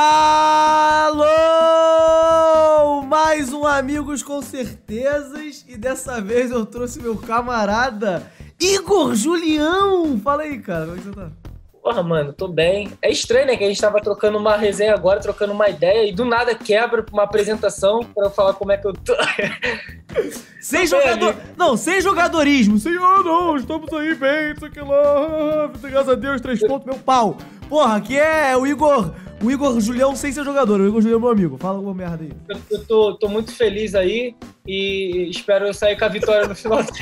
Alô! Mais um Amigos com Certezas e dessa vez eu trouxe meu camarada Igor Julião! Fala aí, cara, como é que você tá? Porra, mano, tô bem. É estranho, né? Que a gente tava trocando uma resenha agora, trocando uma ideia, e do nada quebra uma apresentação pra eu falar como é que eu tô. sem jogador. Não, sem jogadorismo. Sem, ah, não, estamos aí bem, isso aqui lá. Graças a Deus, três pontos, meu pau. Porra, aqui é o Igor. O Igor Julião sem ser jogador, o Igor Julião é meu amigo. Fala alguma merda aí. Eu, eu tô, tô, muito feliz aí e espero sair com a vitória no final.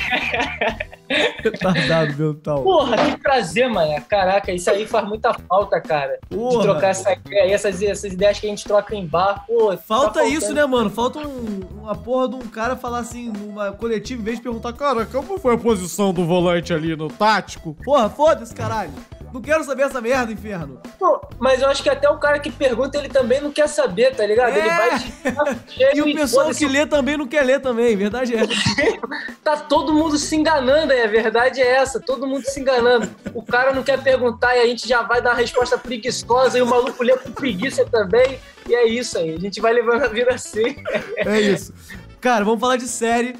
Retardado mental. Porra, que prazer, mano. Caraca, isso aí faz muita falta, cara. Porra. De trocar essa ideia, essas, essas ideias que a gente troca em bar. Pô, tá Falta tá isso, né, mano? Falta um, uma porra de um cara falar assim, numa coletiva, em vez de perguntar, cara, como foi a posição do volante ali no tático? Porra, foda-se, caralho. Não quero saber essa merda, inferno. Pô, mas eu acho que até o cara que pergunta, ele também não quer saber, tá ligado? É. Ele vai E o pessoal que lê também não quer ler também, verdade é. tá todo mundo se enganando aí, a verdade é essa, todo mundo se enganando. O cara não quer perguntar e a gente já vai dar uma resposta preguiçosa e o maluco lê com preguiça também. E é isso aí, a gente vai levando a vida assim. É isso. Cara, vamos falar de série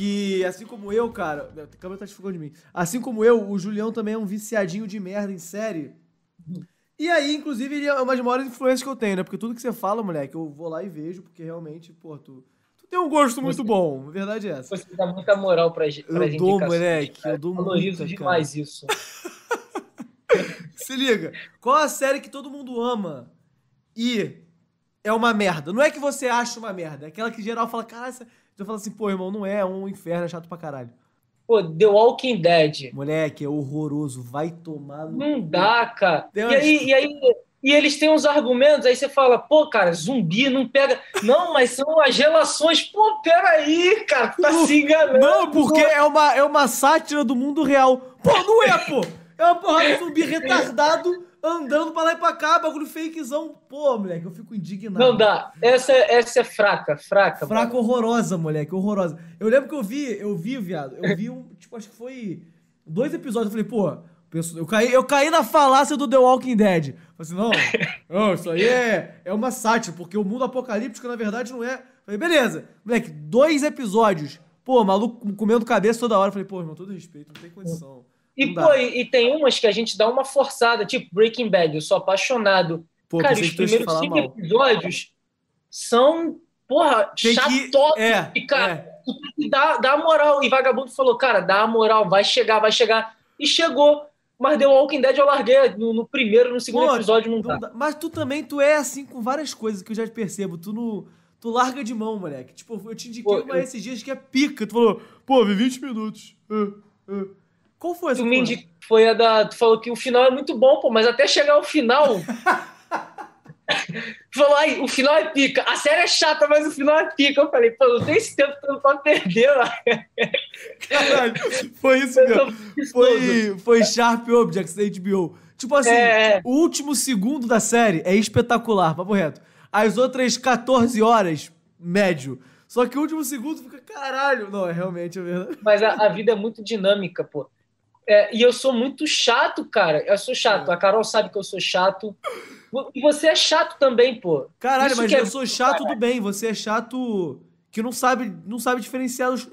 que, assim como eu, cara. A câmera tá desfocando de mim. Assim como eu, o Julião também é um viciadinho de merda em série. E aí, inclusive, ele é uma das maiores influências que eu tenho, né? Porque tudo que você fala, moleque, eu vou lá e vejo, porque realmente, pô, tu, tu tem um gosto muito bom. A verdade é essa. Você dá muita moral pra, pra eu dou, moleque, cara. eu dou Valorizo muita, demais cara. isso. Se liga. Qual a série que todo mundo ama e é uma merda? Não é que você acha uma merda, é aquela que geral fala, cara, essa você fala assim, pô, irmão, não é, é um inferno, é chato pra caralho. Pô, The Walking Dead. Moleque, é horroroso. Vai tomar no. Não dá, cara. E aí, e aí, e eles têm uns argumentos, aí você fala, pô, cara, zumbi não pega. Não, mas são as relações. Pô, peraí, cara, tá se enganando. Não, porque é uma, é uma sátira do mundo real. Pô, não é, pô. É uma porra de zumbi retardado andando pra lá e pra cá, bagulho fakezão. Pô, moleque, eu fico indignado. Não dá. Essa, essa é fraca, fraca. Fraca, mano. horrorosa, moleque, horrorosa. Eu lembro que eu vi, eu vi, viado, eu vi um, tipo, acho que foi dois episódios. Eu falei, pô, eu caí, eu caí na falácia do The Walking Dead. Falei assim, não, não isso aí é, é uma sátira, porque o mundo apocalíptico, na verdade, não é. Falei, beleza, moleque, dois episódios. Pô, maluco comendo cabeça toda hora. Falei, pô, irmão, todo respeito, não tem condição. E, pô, e, e, tem umas que a gente dá uma forçada, tipo Breaking Bad, eu sou apaixonado. Pô, cara, os primeiros cinco mal. episódios são, porra, chato. É, e, cara, é. dá, dá moral. E Vagabundo falou, cara, dá a moral, vai chegar, vai chegar. E chegou. Mas The Walking Dead eu larguei no, no primeiro, no segundo pô, episódio não, dá. Mas tu também, tu é assim com várias coisas que eu já percebo. Tu não... Tu larga de mão, moleque. Tipo, eu te indiquei pô, uma eu... esses dias que é pica. Tu falou, pô, vi 20 minutos. Uh, uh. Qual foi essa? Tu me foi a da. Tu falou que o final é muito bom, pô, mas até chegar ao final. falou, ai, o final é pica. A série é chata, mas o final é pica. Eu falei, pô, não tem esse tempo não pode perder, lá. Caralho, foi isso mesmo. Foi, foi Sharp Objects da HBO. Tipo assim, é, é... o último segundo da série é espetacular, papo reto. As outras 14 horas, médio. Só que o último segundo fica, caralho. Não, é realmente é verdade. Mas a, a vida é muito dinâmica, pô. É, e eu sou muito chato, cara. Eu sou chato. A Carol sabe que eu sou chato. E você é chato também, pô. Caralho, Isso mas é eu sou chato, tudo bem. Você é chato que não sabe, não sabe diferenciar os.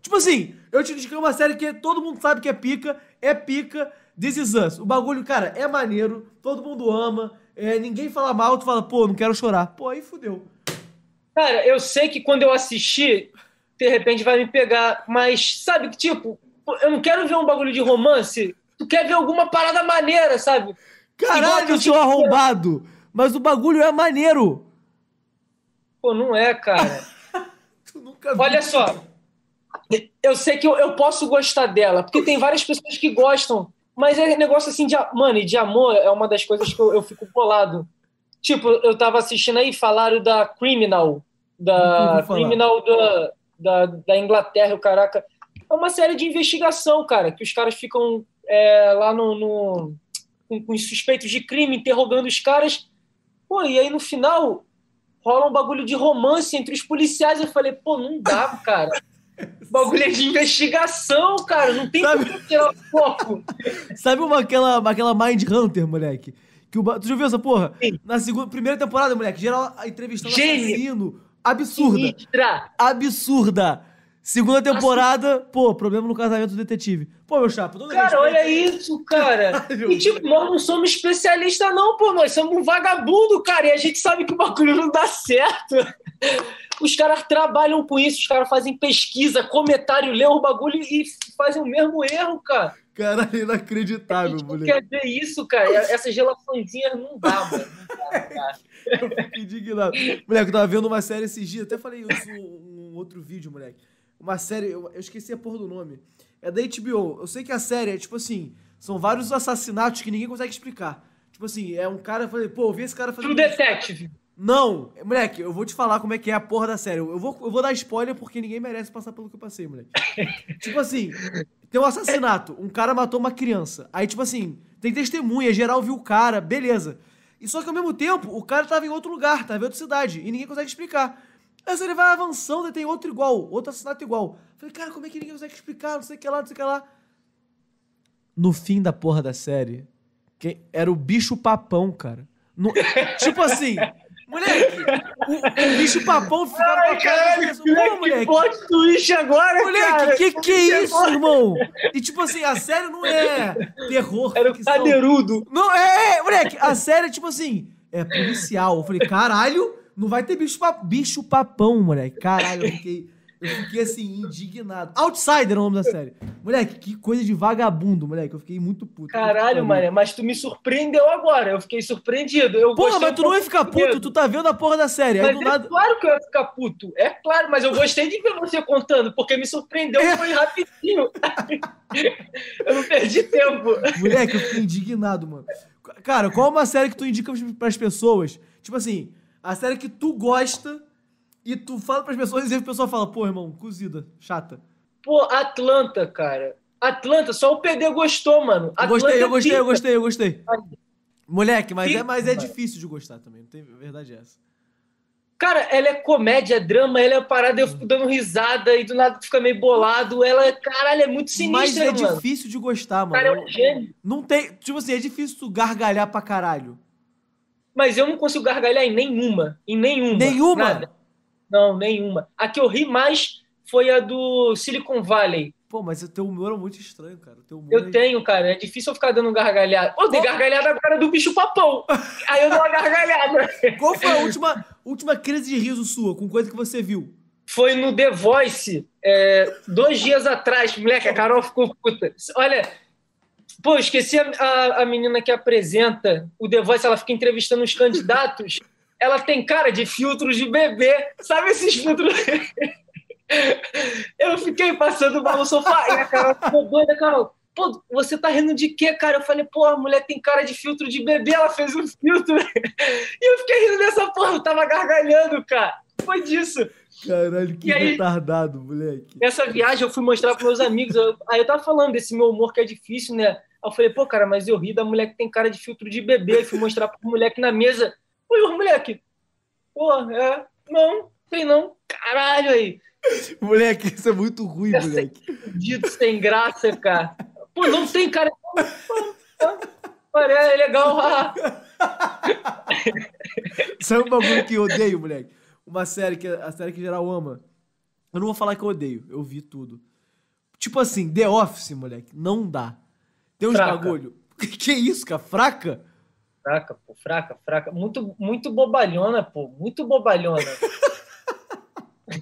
Tipo assim, eu te indiquei uma série que todo mundo sabe que é pica, é pica. This is Us. O bagulho, cara, é maneiro, todo mundo ama, é, ninguém fala mal, tu fala, pô, não quero chorar. Pô, aí fudeu. Cara, eu sei que quando eu assistir, de repente vai me pegar, mas sabe que, tipo, eu não quero ver um bagulho de romance. Tu quer ver alguma parada maneira, sabe? Caralho, seu arrombado! Mas o bagulho é maneiro. Pô, não é, cara. tu nunca viu. Olha só. Eu sei que eu, eu posso gostar dela, porque tem várias pessoas que gostam. Mas é negócio assim de. Mano, e de amor é uma das coisas que eu, eu fico bolado. Tipo, eu tava assistindo aí, falaram da Criminal. Da Criminal da, da, da Inglaterra, o caraca. É uma série de investigação, cara, que os caras ficam é, lá no, no com, com suspeitos de crime, interrogando os caras. Pô, e aí no final rola um bagulho de romance entre os policiais. Eu falei, pô, não dá, cara. bagulho é de investigação, cara. Não tem Sabe... como tirar o foco. Sabe uma, aquela, aquela Mind Hunter, moleque? Que Que o, tu já viu essa porra? Sim. Na segunda, primeira temporada, moleque, geral entrevistando Gênio. assassino. Absurda. Sinistra. Absurda. Segunda temporada, Assim. pô, problema no casamento do detetive. Pô, meu chapa, Cara, respeito. olha isso, cara. e tipo, nós não somos especialistas, não, pô. Nós somos um vagabundo, cara. E a gente sabe que o bagulho não dá certo. Os caras trabalham com isso, os caras fazem pesquisa, comentário, lêem o bagulho e fazem o mesmo erro, cara. Caralho, inacreditável, moleque. Quer ver isso, cara? Essas relaçõezinhas não dá, mano. Não dá, cara. Eu fico indignado. Moleque, eu tava vendo uma série esses dias, até falei isso um, um outro vídeo, moleque uma série, eu, eu esqueci a porra do nome. É da HBO. Eu sei que a série é tipo assim, são vários assassinatos que ninguém consegue explicar. Tipo assim, é um cara, falei, pô, eu vi esse cara fazendo. True Detective. Não, moleque, eu vou te falar como é que é a porra da série. Eu vou, eu vou dar spoiler porque ninguém merece passar pelo que eu passei, moleque. tipo assim, tem um assassinato, um cara matou uma criança. Aí, tipo assim, tem testemunha, geral viu o cara, beleza. E só que ao mesmo tempo, o cara tava em outro lugar, tava em outra cidade, e ninguém consegue explicar. Aí ele vai avançando e tem outro igual, outro assassinato igual. Falei, cara, como é que ninguém consegue explicar? Não sei o que lá, não sei o que lá. No fim da porra da série, quem, era o bicho papão, cara. No, tipo assim, moleque, o, o, bicho papão ficava Ai, com a cara assim, Pô, moleque. plot twist agora, moleque, cara. que que é isso, irmão? E tipo assim, a série não é terror. Era o cadeirudo. Não, é, moleque, a série é tipo assim, é policial. Eu falei, caralho não vai ter bicho, bicho papão, moleque. Caralho, eu fiquei, eu fiquei assim, indignado. Outsider é o nome da série. Moleque, que coisa de vagabundo, moleque. Eu fiquei muito puto. Caralho, mano, mas tu me surpreendeu agora. Eu fiquei surpreendido. Eu porra, mas tu não ia ficar puto, tu tá vendo a porra da série. Mas é nada... claro que eu ia ficar puto. É claro, mas eu gostei de ver você contando, porque me surpreendeu, é. foi rapidinho. eu não perdi tempo. Moleque, eu fiquei indignado, mano. Cara, qual é uma série que tu indica pras pessoas? Tipo assim, a série que tu gosta e tu fala pras pessoas e a pessoa fala, pô, irmão, cozida, chata. Pô, Atlanta, cara. Atlanta, só o PD gostou, mano. Eu gostei, eu gostei, eu gostei, eu gostei. Moleque, mas é, mas é difícil de gostar também. Não tem, verdade é essa. Cara, ela é comédia, drama, ela é parada, eu fico dando risada e do nada fica meio bolado. Ela, caralho, é muito sinistra, Mas é mano. difícil de gostar, mano. Cara, é um gênio. Não tem, tipo assim, é difícil tu gargalhar pra caralho mas eu não consigo gargalhar em nenhuma. Em nenhuma. Nenhuma? Nada. Não, nenhuma. A que eu ri mais foi a do Silicon Valley. Pô, mas o teu humor é muito estranho, cara. eu é... tenho, cara. É difícil eu ficar dando gargalhada. Pô, dei gargalhada agora do bicho papão. Aí eu dou uma gargalhada. Qual foi a última, última crise de riso sua com coisa que você viu? Foi no The Voice, é, dois dias atrás. Moleque, a Carol ficou puta. Olha, Pô, esqueci a, a, a, menina que apresenta o The Voice, ela fica entrevistando os candidatos. Ela tem cara de filtros de bebê. Sabe esses filtros? Eu fiquei passando mal no sofá e a Carol ficou doida, Carol. Pô, você tá rindo de quê, cara? Eu falei, pô, a mulher tem cara de filtro de bebê, ela fez um filtro. E eu fiquei rindo dessa porra, eu tava gargalhando, cara. Foi disso. Caralho, que aí, retardado, moleque. Essa viagem eu fui mostrar pros meus amigos. Eu, aí eu tava falando desse meu humor que é difícil, né? Eu falei, pô, cara, mas eu ri da mulher que tem cara de filtro de bebê. Aí fui mostrar pro moleque na mesa. Oi, moleque. Pô, é. Não, tem não. Caralho aí. Moleque, isso é muito ruim, Essa moleque. Dito sem graça, cara. Pô, não tem cara. Parece é legal. Sabe um bagulho que eu odeio, moleque? uma série que a série que geral ama. Eu não vou falar que eu odeio, eu vi tudo. Tipo assim, The Office, moleque, não dá. Tem uns fraca. bagulho. Que, que isso, cara? Fraca? Fraca, pô, fraca, fraca. Muito, muito bobalhona, pô. Muito bobalhona.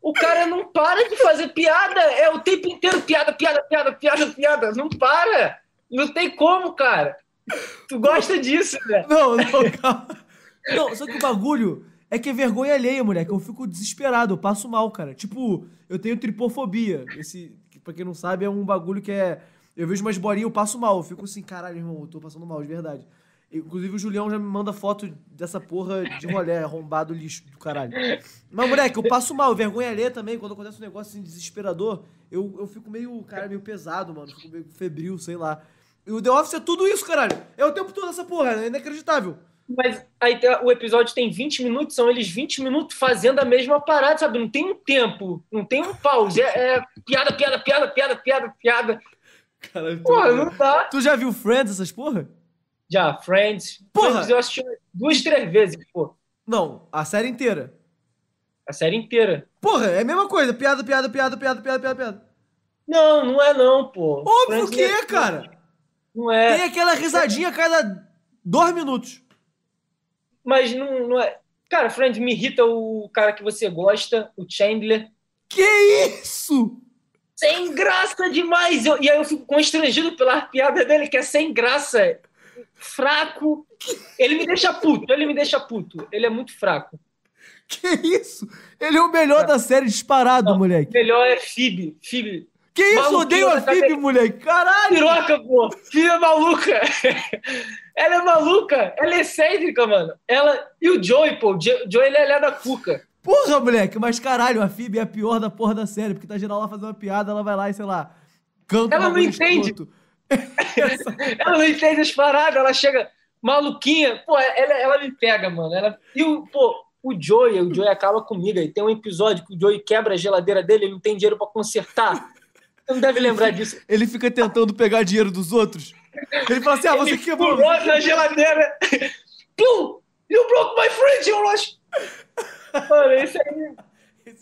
o cara não para de fazer piada. É o tempo inteiro piada, piada, piada, piada, piada. Não para. Não tem como, cara. Tu gosta disso, né? Não, não, calma. Não, só que o bagulho é que é vergonha alheia, moleque. Eu fico desesperado, eu passo mal, cara. Tipo, eu tenho tripofobia. Esse, pra quem não sabe, é um bagulho que é. Eu vejo umas bolinhas, eu passo mal. Eu fico assim, caralho, irmão, eu tô passando mal, de verdade. Inclusive, o Julião já me manda foto dessa porra de rolé, arrombado lixo do caralho. Mas, moleque, eu passo mal. Vergonha alheia também, quando acontece um negócio assim desesperador, eu, eu fico meio, cara, meio pesado, mano. Fico meio febril, sei lá. E o The Office é tudo isso, caralho. É o tempo todo essa porra, é inacreditável. Mas aí o episódio tem 20 minutos, são eles 20 minutos fazendo a mesma parada, sabe? Não tem um tempo, não tem um pause. É, é piada, piada, piada, piada, piada, piada. Caralho, porra, não dá. Tu já viu Friends, essas porra? Já, Friends. Porra! Friends eu assisti duas, três vezes, pô. Não, a série inteira. A série inteira. Porra, é a mesma coisa. Piada, piada, piada, piada, piada, piada, piada. Não, não é não, pô. Óbvio que é, é, cara. Não é. Tem aquela risadinha a cada dois minutos. Mas não, não é. Cara, Friends, me irrita o cara que você gosta, o Chandler. Que isso? Sem graça demais! Eu, e aí eu fico constrangido pela piada dele, que é sem graça. Fraco. Ele me deixa puto, ele me deixa puto. Ele é muito fraco. Que isso? Ele é o melhor da série disparado, Não, moleque. O melhor é Phoebe. Phoebe. Que isso? Maluquinho Odeio a Phoebe, cabeça. moleque. Caralho. Piroca, pô! Phoebe é maluca! Ela é maluca! Ela é excêntrica, mano. Ela... E o Joey, pô. O Jo- Joey, ele é da cuca. Porra, moleque. Mas caralho, a Phoebe é a pior da porra da série. Porque tá geral lá fazendo uma piada, ela vai lá e, sei lá, canta Ela não entende. Ela não entende as paradas, ela chega maluquinha. Pô, ela, ela me pega, mano. Ela... E o, pô, o Joey, o Joey acaba comigo. Aí tem um episódio que o Joey quebra a geladeira dele, ele não tem dinheiro pra consertar. Você não deve lembrar disso. Ele fica tentando pegar dinheiro dos outros. Ele fala assim, ah, você ele quebrou. pulou na geladeira. Pum! You broke my fridge, eu acho. Mano, esse, aí,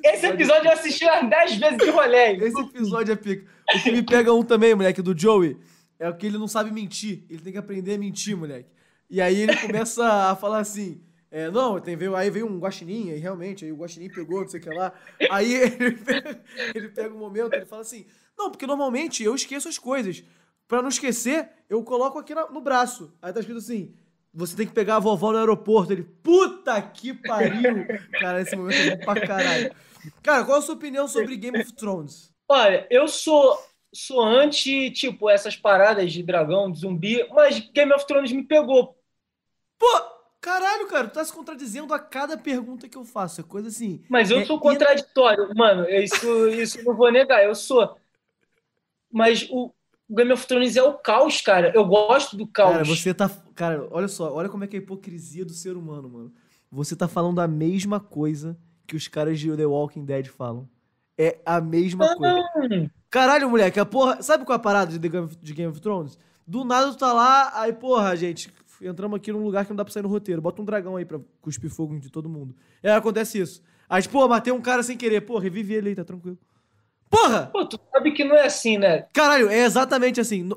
esse episódio eu assisti umas 10 vezes de rolê. Esse episódio é pica. O que me pega um também, moleque, do Joey, é o que ele não sabe mentir. Ele tem que aprender a mentir, moleque. E aí ele começa a falar assim. É, não, tem, veio, aí veio um guaxinim, aí realmente, aí o guaxinim pegou, não sei o que lá. Aí ele pega, ele pega um momento, ele fala assim, não, porque normalmente eu esqueço as coisas. Pra não esquecer, eu coloco aqui na- no braço. Aí tá escrito assim, você tem que pegar a vovó no aeroporto. Ele, puta que pariu! Cara, esse momento é bom pra caralho. Cara, qual a sua opinião sobre Game of Thrones? Olha, eu sou, sou anti, tipo, essas paradas de dragão, de zumbi, mas Game of Thrones me pegou. Pô, caralho, cara, tu tá se contradizendo a cada pergunta que eu faço. É coisa assim. Mas eu é sou contraditório, mano. Isso, isso não vou negar. Eu sou. Mas o Game of Thrones é o caos, cara. Eu gosto do caos. Cara, você tá. Cara, olha só, olha como é que é a hipocrisia do ser humano, mano. Você tá falando a mesma coisa que os caras de The Walking Dead falam. É a mesma coisa. Caralho, moleque, a porra. Sabe qual é a parada de, Game of- de Game of Thrones? Do nada tu tá lá, aí, porra, gente, entramos aqui num lugar que não dá pra sair no roteiro. Bota um dragão aí pra cuspir fogo de todo mundo. E aí acontece isso. Aí, pô, matei um cara sem querer. Pô, revive ele aí, tá tranquilo. Porra! Pô, tu sabe que não é assim, né? Caralho, é exatamente assim.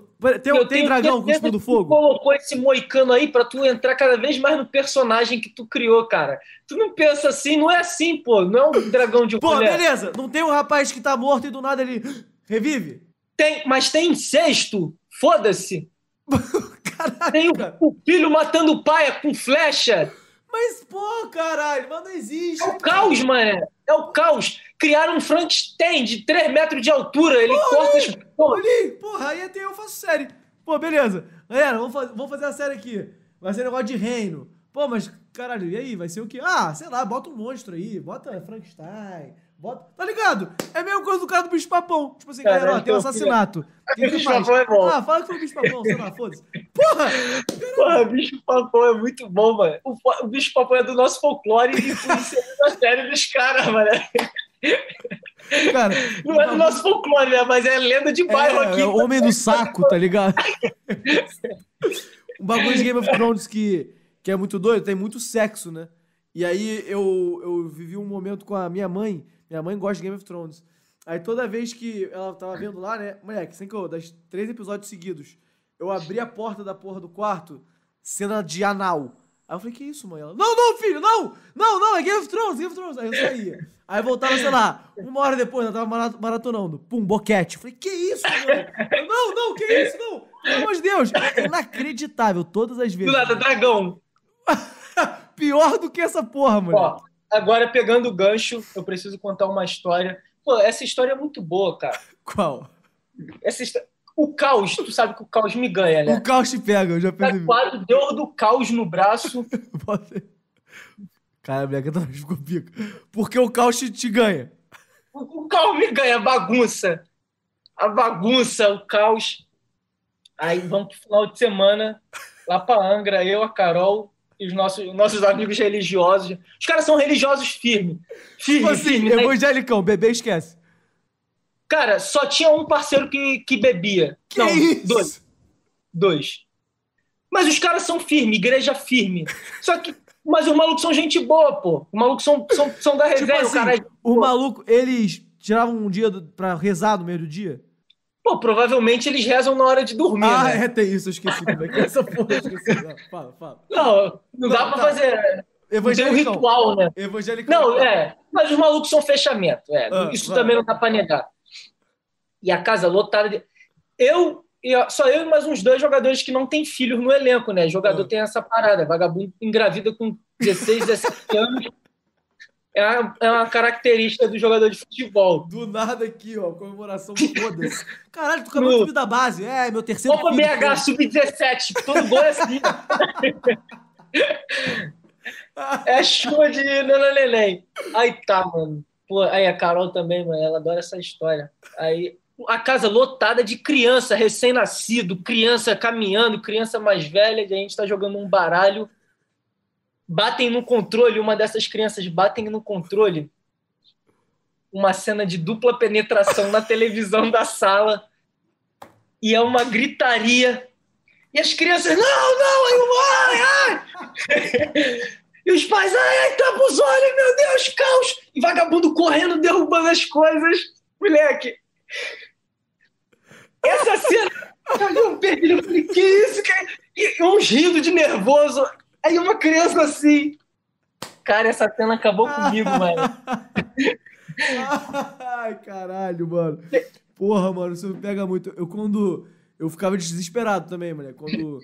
Tem, Eu tem tenho dragão cuspindo que fogo? Tu colocou esse moicano aí pra tu entrar cada vez mais no personagem que tu criou, cara. Tu não pensa assim, não é assim, pô. Não é um dragão de Pô, mulher. beleza. Não tem um rapaz que tá morto e do nada ele revive? Tem, mas tem incesto. Foda-se. Caralho, Tem o, o filho matando o pai com flecha. Mas, pô, caralho, mas não existe. É o caos, mano. É o caos. Criaram um Frankenstein de 3 metros de altura. Ele corta as. Olhei, porra, aí até eu faço série. Pô, beleza. Galera, vamos, faz- vamos fazer a série aqui. Vai ser negócio de reino. Pô, mas, caralho, e aí? Vai ser o quê? Ah, sei lá, bota um monstro aí. Bota Frankenstein. Bota... Tá ligado? É a mesma coisa do cara do bicho papão. Tipo assim, Cara, galera, ó, tem um então, assassinato. Que Bicho papão é bom. Ah, fala que foi o bicho papão, sei lá, foda-se. Porra! porra, bicho papão é muito bom, mano. O, o bicho papão é do nosso folclore e influencia na série dos caras, mano. Cara, Não é do nosso folclore, né? Mas é lenda de bairro É, aqui. é o homem do saco, tá ligado? um bagulho de Game of Thrones que, que é muito doido, tem muito sexo, né? E aí eu, eu vivi um momento com a minha mãe. Minha mãe gosta de Game of Thrones. Aí toda vez que ela tava vendo lá, né? Moleque, sem que eu, das três episódios seguidos, eu abri a porta da porra do quarto, cena de anal. Aí eu falei, que isso, mãe? Ela, não, não, filho, não! Não, não, é Game of Thrones, Game of Thrones. Aí eu saía. Aí voltava, sei lá, uma hora depois, ela tava mara- maratonando. Pum, boquete. Eu falei, que isso, mãe? Eu, não, não, que isso, não! Pelo amor de Deus! É inacreditável, todas as Do vezes. nada, dragão. Pior do que essa porra, mano. Ó, agora pegando o gancho, eu preciso contar uma história. Pô, essa história é muito boa, cara. Qual? Essa histó- O caos, tu sabe que o caos me ganha, né? O caos te pega, eu já percebi. Tatuado, deu do caos no braço. Cara, a minha canta ficou pica. Porque o caos te, te ganha. O, o caos me ganha, a bagunça. A bagunça, o caos. Aí vamos pro final de semana, lá pra Angra, eu, a Carol os nossos, nossos amigos religiosos. Os caras são religiosos firmes. Firme, Tipo assim, firme, né? evangelicão, bebê esquece. Cara, só tinha um parceiro que, que bebia. Que Não, isso? dois. Dois. Mas os caras são firmes, igreja firme. Só que. Mas os malucos são gente boa, pô. Os malucos são, são, são da resenha, tipo assim, o cara. É o maluco, eles tiravam um dia do, pra rezar no meio do dia? Pô, provavelmente eles rezam na hora de dormir. Ah, né? é, tem isso, eu esqueci é é essa porra. Eu esqueci. Não, fala, fala. Não, não, não dá pra tá. fazer. Tem um ritual, né? Evangélico. Não, é. Mas os malucos são fechamento. É. Ah, isso vai. também não dá pra negar. E a casa lotada de. Eu, só eu e mais uns dois jogadores que não têm filhos no elenco, né? Jogador ah. tem essa parada. Vagabundo engravida com 16, 17 anos. É uma, é uma, característica do jogador de futebol. Do nada aqui, ó, comemoração foda-se. Caralho, tu acabou no... de da base. É, meu terceiro Opa, BH, sub-17. Todo gol é assim. é chuva de neném. Aí tá, mano. Pô, aí a Carol também, mano, ela adora essa história. Aí a casa lotada de criança, recém-nascido, criança caminhando, criança mais velha, e a gente tá jogando um baralho batem no controle, uma dessas crianças batem no controle, uma cena de dupla penetração na televisão da sala, e é uma gritaria. E as crianças, não, não, aí ai, ai. e os pais, ai, ai, tapa os olhos, meu Deus, caos. E vagabundo correndo, derrubando as coisas. Moleque. Essa cena, eu perdi, eu falei, que isso, cara? E uns rindo de nervoso. Aí uma criança assim. Cara, essa cena acabou comigo, mano. Ai, caralho, mano. Porra, mano, isso me pega muito. Eu quando. Eu ficava desesperado também, mano. Quando.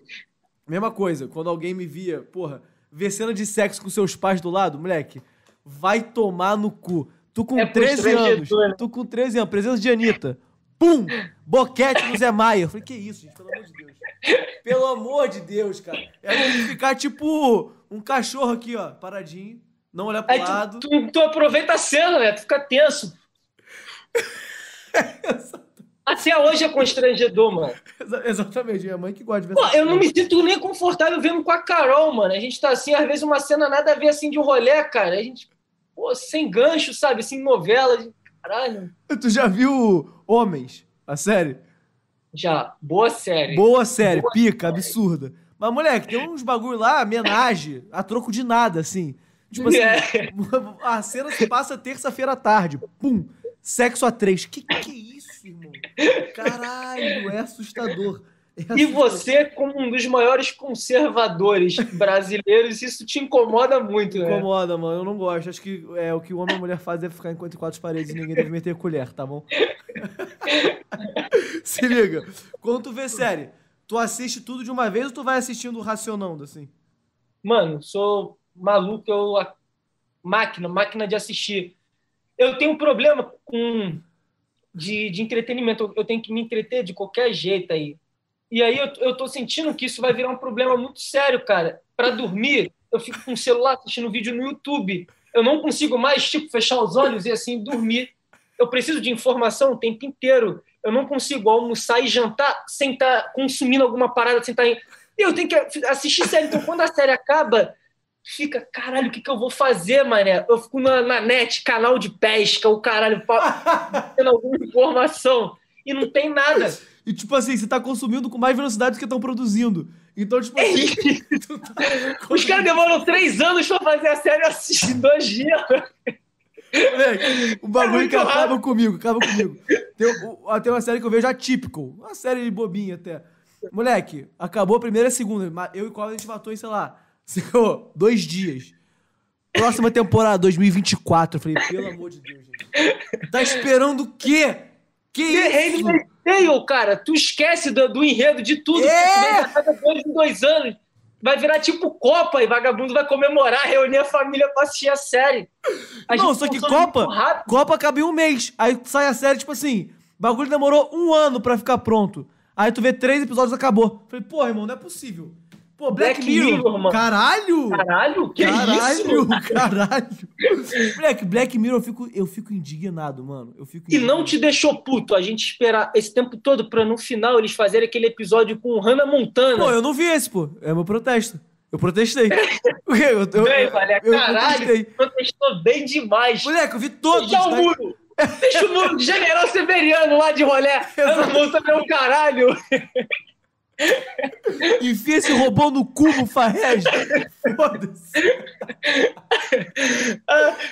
Mesma coisa, quando alguém me via, porra, ver cena de sexo com seus pais do lado, moleque, vai tomar no cu. Tu com é 13 anos, né? tu com 13 anos, presença de Anitta. Pum! Boquete no Zé Maia. Eu falei, que isso, gente, pelo amor de Deus. Pelo amor de Deus, cara. É ficar tipo um cachorro aqui, ó, paradinho, não olhar pro Aí lado. Tu, tu, tu, aproveita a cena, né? Tu fica tenso. Até hoje é constrangedor, mano. Exatamente, minha mãe que gosta de ver Pô, eu não me sinto nem confortável vendo com a Carol, mano. A gente tá assim, às vezes uma cena nada a ver assim de um rolê, cara. A gente, pô, sem gancho, sabe? Assim, novela. Caralho. Tu já viu Homens, a série? Já. Boa série. Boa série, Boa pica, série. absurda. Mas, moleque, tem uns bagulho lá, homenagem, a troco de nada, assim. Tipo assim, é. a cena se passa terça-feira à tarde. Pum! Sexo a três. Que que é isso, irmão? Caralho, é assustador. É e você, como um dos maiores conservadores brasileiros, isso te incomoda muito, né? Incomoda, mano. Eu não gosto. Acho que é, o que o homem e a mulher faz deve ficar enquanto quatro paredes e ninguém deve meter colher, tá bom? Se liga. Quando tu vê série, tu assiste tudo de uma vez ou tu vai assistindo racionando, assim? Mano, sou maluco, eu. Máquina, máquina de assistir. Eu tenho um problema com. De, de entretenimento. Eu tenho que me entreter de qualquer jeito aí. E aí eu, eu tô sentindo que isso vai virar um problema muito sério, cara. Para dormir, eu fico com o celular assistindo vídeo no YouTube. Eu não consigo mais, tipo, fechar os olhos e assim dormir. Eu preciso de informação o tempo inteiro eu não consigo almoçar e jantar sem estar tá consumindo alguma parada, sem estar. Tá... Eu tenho que assistir série. Então, quando a série acaba, fica, caralho, o que, que eu vou fazer, mané? Eu fico na, na net, canal de pesca, o caralho, tendo alguma informação. E não tem nada. E, tipo assim, você tá consumindo com mais velocidade do que estão produzindo. Então, tipo é assim. Os caras demoram três anos pra fazer a série assistir dois dias. Moleque, o bagulho é que acaba rápido. comigo, acaba comigo. Tem, tem uma série que eu vejo atípico. Uma série bobinha até. Moleque, acabou a primeira e a segunda. Eu e o a gente matou em, sei lá, dois dias. Próxima temporada, 2024. Eu falei, pelo amor de Deus, gente. Tá esperando o quê? Que isso? Tale, cara, tu esquece do, do enredo de tudo. É! Tu dois em dois anos vai virar tipo Copa e vagabundo vai comemorar, reunir a família pra assistir a série. A não, só que Copa, Copa acaba em um mês. Aí sai a série, tipo assim, bagulho demorou um ano pra ficar pronto. Aí tu vê três episódios e acabou. Falei, pô, irmão, não é possível. Pô, Black, Black Mirror, Mirror mano. Caralho! Caralho? Que caralho, isso? Caralho! Black, Black Mirror, eu fico, eu fico indignado, mano. Eu fico indignado. E não te deixou puto a gente esperar esse tempo todo pra no final eles fazerem aquele episódio com Hannah Montana. Pô, eu não vi esse, pô. É meu protesto. Eu protestei. eu, eu, eu, eu, caralho, protestou bem demais. Moleque, eu vi todos. Deixa o muro. Deixa o muro. General Severiano lá de rolé. Hannah Montana é um caralho. Enfia esse robô no cu no Farrege. Foda-se.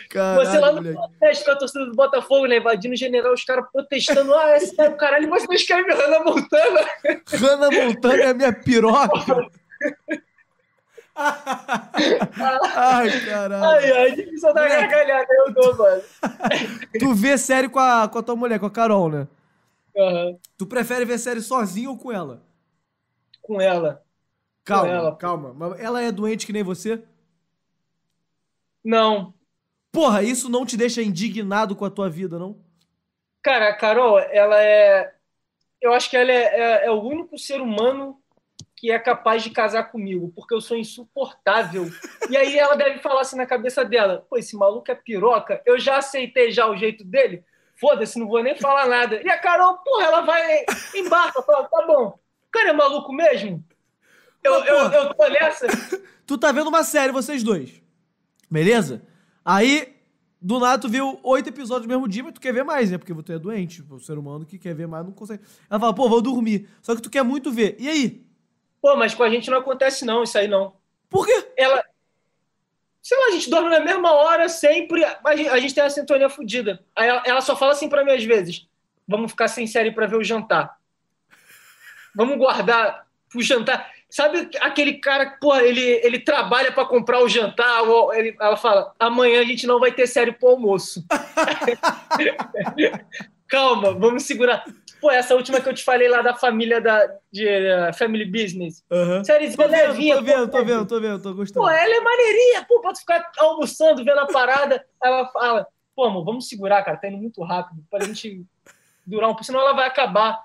Caralho, Você lá no protesto com a torcida do Botafogo, né? Invadindo o general, os caras protestando. Ah, esse é o caralho, mas não escreve Hannah Montana. Hannah Montana é a minha piroca. ai, caralho. Ai, ai, difícil dar gargalhada, eu dou, mano. tu vê série com a, com a tua mulher, com a Carol, né? Uhum. Tu prefere ver série sozinho ou com ela? Com ela. Calma, com ela. calma. Mas ela é doente que nem você? Não. Porra, isso não te deixa indignado com a tua vida, não? Cara, a Carol, ela é. Eu acho que ela é, é, é o único ser humano que é capaz de casar comigo, porque eu sou insuportável. E aí ela deve falar assim na cabeça dela: pô, esse maluco é piroca, eu já aceitei já o jeito dele, foda-se, não vou nem falar nada. E a Carol, porra, ela vai embarca, fala: tá bom, cara é maluco mesmo? Eu, Mas, eu, eu tô nessa. tu tá vendo uma série, vocês dois, beleza? Aí do nada tu viu oito episódios no mesmo dia, mas tu quer ver mais, né? Porque tu é doente, o ser humano que quer ver mais não consegue. Ela fala, pô, vou dormir. Só que tu quer muito ver. E aí? Pô, mas com a gente não acontece não, isso aí não. Por quê? Ela. Sei lá, a gente dorme na mesma hora sempre. Gente, a gente tem a sintonia fodida. Ela, ela só fala assim para mim às vezes: vamos ficar sem série para ver o jantar. Vamos guardar o jantar. Sabe aquele cara que, pô, ele, ele trabalha para comprar o jantar? Ele, ela fala: amanhã a gente não vai ter série pro almoço. Calma, vamos segurar. Pô, essa última que eu te falei lá da família da, de uh, Family Business. Uhum. Sériezinha levinha. Tô vendo, pô, tô vendo, tô vendo, tô gostando. Pô, ela é maneirinha, pô, pode ficar almoçando, vendo a parada. ela fala, pô, amor, vamos segurar, cara, tá indo muito rápido, pra gente durar um pouco, senão ela vai acabar.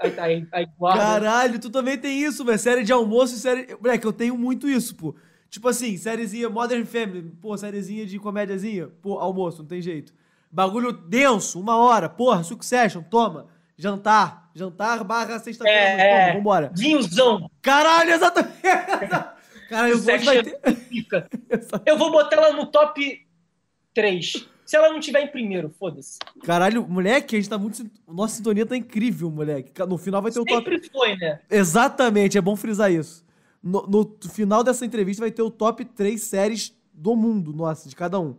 Aí, aí, aí guarda. Caralho, tu também tem isso, velho. Série de almoço e série. Moleque, eu tenho muito isso, pô. Tipo assim, sériezinha Modern Family, pô, sériezinha de comédiazinha, pô, almoço, não tem jeito. Bagulho denso, uma hora, porra, Succession, toma. Jantar. Jantar barra sexta-feira. É, é. Vambora. Vinhozão. Caralho, exatamente. Caralho, vai ter... Eu vou botar ela no top 3. Se ela não tiver em primeiro, foda-se. Caralho, moleque, a gente tá muito. Nossa sintonia tá incrível, moleque. No final vai ter Sempre o top. Sempre foi, né? Exatamente, é bom frisar isso. No, no, final dessa entrevista vai ter o top 3 séries do mundo, nossa, de cada um.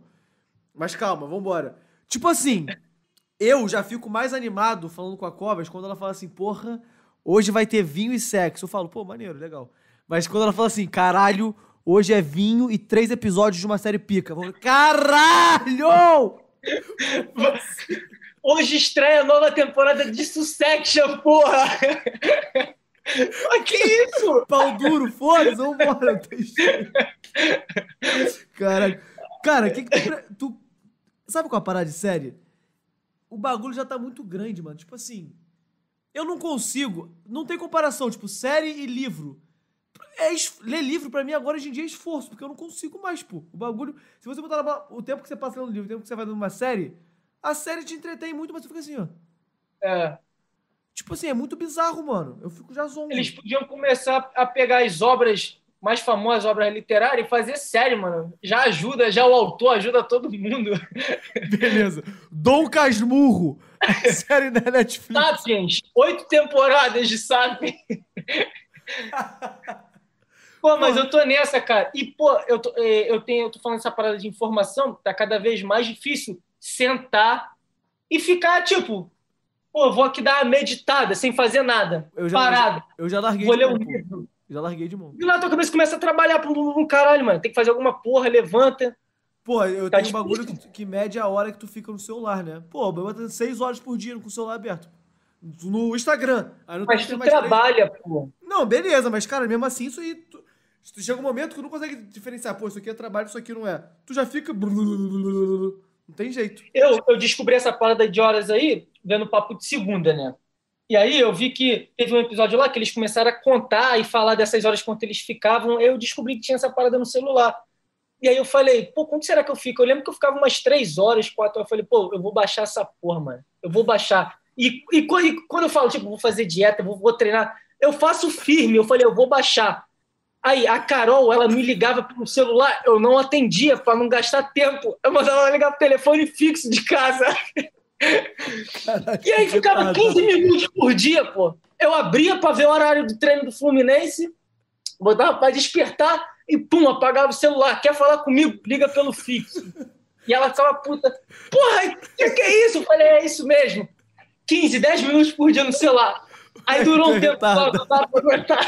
Mas calma, vambora. Tipo assim, eu já fico mais animado falando com a Covas quando ela fala assim, porra, hoje vai ter vinho e sexo. Eu falo, pô, maneiro, legal. Mas quando ela fala assim, caralho, hoje é vinho e três episódios de uma série pica. Caralho! Hoje estreia a nova temporada de Succession, porra! que isso? Pau duro, foda-se, vambora. Caralho. Cara, que, que tu, tu. Sabe qual é a parada de série? o bagulho já tá muito grande, mano. Tipo assim, eu não consigo, não tem comparação, tipo, série e livro. É, ler livro para mim agora hoje em dia é esforço, porque eu não consigo mais, pô. O bagulho, se você botar o tempo que você passa lendo livro, o tempo que você vai numa série, a série te entretém muito, mas tu fica assim, ó. É. Tipo assim, é muito bizarro, mano. Eu fico já zonzo. Eles podiam começar a pegar as obras mais famosas obras literárias e fazer série, mano. Já ajuda, já o autor ajuda todo mundo. Beleza. Dom Casmurro, série da Netflix. Sapiens, oito temporadas de Sapiens. pô, mas eu tô nessa, cara. E, pô, eu tô, é, eu, tenho, eu tô falando essa parada de informação, tá cada vez mais difícil sentar e ficar, tipo, pô, vou aqui dar uma meditada sem fazer nada. Eu já, parado. Eu já larguei. Vou ler um livro. Já larguei de mão. E na tua cabeça começa a trabalhar pro um caralho, mano. Tem que fazer alguma porra, levanta. Pô, eu tá tenho um bagulho que, que, mede a hora que tu fica no celular, né? Pô, eu boto seis horas por dia com o celular aberto. No Instagram. mas tu trabalha, três... pô. Não, beleza, mas, cara, mesmo assim, isso aí. Tu... Chega um momento que tu não consegue diferenciar, pô, isso aqui é trabalho, isso aqui não é. Tu já fica. Não tem jeito. Eu, eu descobri essa parada de horas aí vendo papo de segunda, né? E aí eu vi que teve um episódio lá que eles começaram a contar e falar dessas horas quanto eles ficavam. Eu descobri que tinha essa parada no celular. E aí eu falei, pô, quanto será que eu fico? Eu lembro que eu ficava umas três horas, quatro horas. Eu falei, pô, eu vou baixar essa porra, mano. Eu vou baixar. E, e, e quando eu falo, tipo, vou fazer dieta, vou, vou treinar, eu faço firme. Eu falei, eu vou baixar. Aí a Carol, ela me ligava pelo celular, eu não atendia para não gastar tempo. Eu mandava ela ligar pro telefone fixo de casa. Caraca, e aí ficava 15 minutos por dia, pô. Eu abria para ver o horário do treino do Fluminense, botava para despertar e pum, apagava o celular. Quer falar comigo? Liga pelo fixo. E ela ficava puta. Porra, o que, que é isso? Eu falei, é isso mesmo. 15, 10 minutos por dia no celular. Aí durou um tempo, pra aguentar.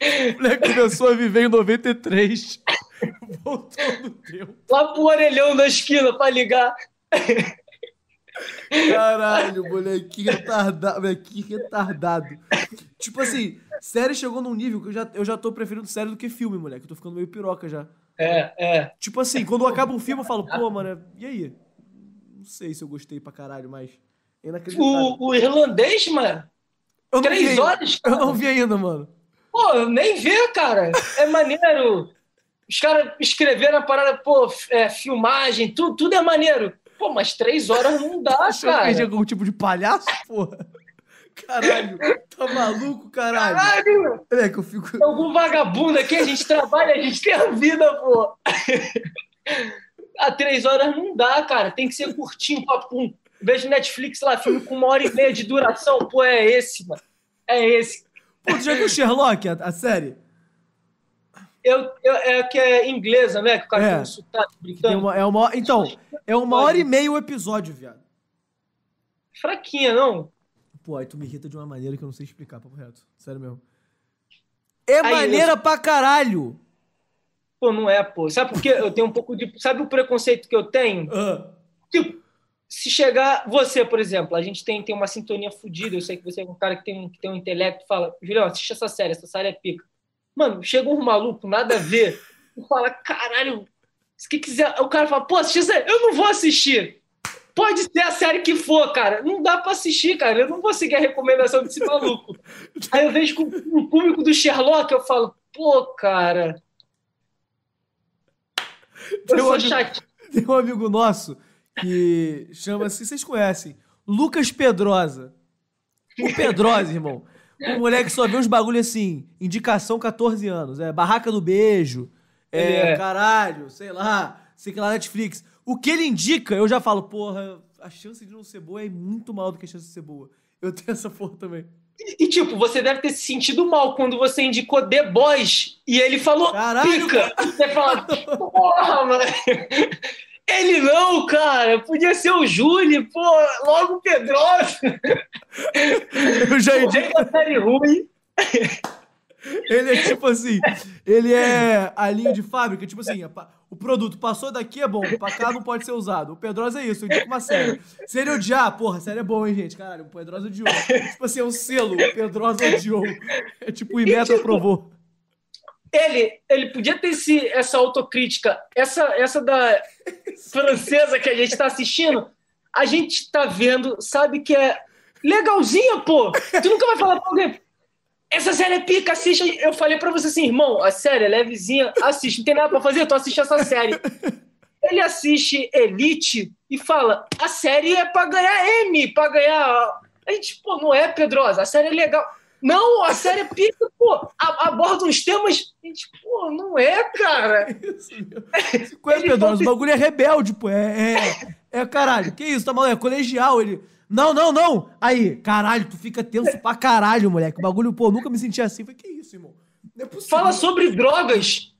O moleque começou a viver em 93. Voltou no tempo. Lá pro orelhão da esquina pra ligar. Caralho, moleque, que retardado. Moleque, que retardado. Tipo assim, série chegou num nível que eu já, eu já tô preferindo série do que filme, moleque. Eu tô ficando meio piroca já. É, é. Tipo assim, quando acaba um filme, eu falo, pô, mano, e aí? Não sei se eu gostei pra caralho, mas. É o, o irlandês, mano. Três horas? Cara. Eu não vi ainda, mano. Pô, nem vê, cara. É maneiro. Os caras escreveram a parada, pô, é, filmagem, tudo, tudo é maneiro. Pô, mas três horas não dá, Achou cara. Que algum tipo de palhaço, porra? Caralho, tá maluco, caralho? Caralho! É que eu fico... Tem algum vagabundo aqui, a gente trabalha, a gente tem a vida, pô. A três horas não dá, cara. Tem que ser curtinho, papum. Vejo Netflix lá, filme com uma hora e meia de duração. Pô, é esse, mano. É esse. Pô, tu já viu Sherlock, a, a série? Eu, eu, é que é inglesa, né? Que o cara é. tem um sotaque britânico. Uma, é uma, então, é uma hora e meia o episódio, viado. Fraquinha, não? Pô, aí tu me irrita de uma maneira que eu não sei explicar, papo reto. Sério mesmo. É aí, maneira eu... pra caralho! Pô, não é, pô. Sabe por quê? Eu tenho um pouco de. Sabe o preconceito que eu tenho? Uh. Tipo, se chegar. Você, por exemplo, a gente tem, tem uma sintonia fodida. Eu sei que você é um cara que tem, que tem um intelecto. Fala, Julião, assiste essa série, essa série é pica. Mano, chega um maluco, nada a ver, e fala, caralho, se que quiser. O cara fala, pô, assiste essa série. Eu não vou assistir. Pode ser a série que for, cara. Não dá pra assistir, cara. Eu não vou seguir a recomendação desse maluco. Aí eu vejo com o público do Sherlock, eu falo, pô, cara. Eu sou chato. Tem um amigo nosso que chama-se, vocês conhecem, Lucas Pedrosa. O Pedrosa, irmão. Um moleque só vê uns bagulho assim, indicação 14 anos, é Barraca do Beijo, é, é. caralho, sei lá, sei que lá Netflix. O que ele indica, eu já falo, porra, a chance de não ser boa é muito maior do que a chance de ser boa. Eu tenho essa porra também. E, e tipo, você deve ter se sentido mal quando você indicou The Boys e ele falou Caralho, pica. Cara. Você fala, porra, mano. Ele não, cara. Podia ser o Júlio, pô. Logo o Pedroso. Eu já indico. Uma série ruim. Ele é tipo assim, ele é a linha de fábrica, tipo assim, o produto passou daqui é bom, pra cá não pode ser usado. O Pedrosa é isso, eu indico uma série. Se ele odiar, porra, a série é boa, hein, gente? Caralho, o Pedrosa odiou. Tipo assim, é um selo, o Pedrosa odiou. É tipo, o Imeto tipo, aprovou. Ele, ele podia ter esse, essa autocrítica, essa, essa da francesa que a gente tá assistindo, a gente tá vendo, sabe que é legalzinha, pô. Tu nunca vai falar pra alguém, essa série é pica, assiste. Eu falei pra você assim, irmão, a série é levezinha, assiste. Não tem nada pra fazer, tu assiste essa série. Ele assiste Elite e fala: a série é pra ganhar M, pra ganhar. A gente, pô, não é, Pedrosa, a série é legal. Não, a série é pica, pô, aborda uns temas. Gente, pô, não é, cara. Isso, Qual é, Pedrosa? O bagulho é rebelde, pô. É, é, é caralho. Que isso, tá maluco? É colegial. Ele. Não, não, não! Aí, caralho, tu fica tenso pra caralho, moleque. O bagulho, pô, nunca me senti assim. Falei, que isso, irmão? Não é possível. Fala sobre drogas.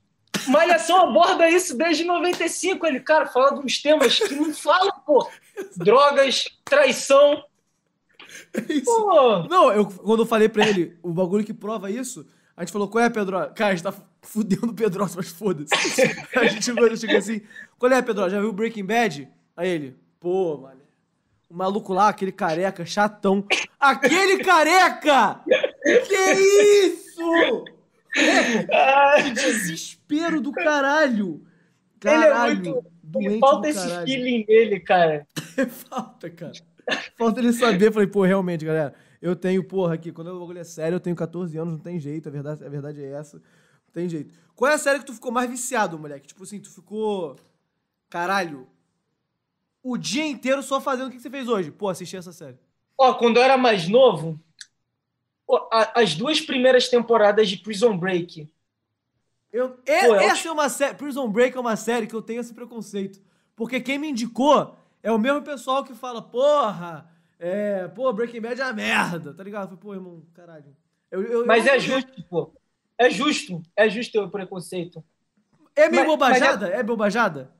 Malhação aborda isso desde 95. Ele, cara, fala de uns temas que não fala, pô. Drogas, traição. É isso. Pô. Não, eu, quando eu falei pra ele o bagulho que prova isso, a gente falou, qual é, Pedro? Cara, a gente tá fudendo o Pedro, mas foda-se. a gente chegou assim, qual é, Pedro? Já viu Breaking Bad? Aí ele, pô, mano. O maluco lá, aquele careca, chatão. Aquele careca! Que isso? que desespero do caralho! Caralho! Ele é muito... Doente falta esse caralho. feeling nele, cara. falta, cara. Falta ele saber. Falei, pô, realmente, galera, eu tenho, porra, aqui, quando o bagulho é sério, eu tenho 14 anos, não tem jeito, a verdade, a verdade é essa. Não tem jeito. Qual é a série que tu ficou mais viciado, moleque? Tipo assim, tu ficou. Caralho, o dia inteiro só fazendo o que você fez hoje? Pô, assistir essa série. Ó, quando eu era mais novo, as duas primeiras temporadas de Prison Break. Eu, Pô, essa eu... é uma série. Prison Break é uma série que eu tenho esse preconceito. Porque quem me indicou é o mesmo pessoal que fala, porra, É, pô, Breaking Bad é uma merda, tá ligado? Pô, irmão, caralho. Eu, eu, mas eu, é justo, pô. É justo. É justo o preconceito. É meio mas, bobajada? Mas é... é bobajada?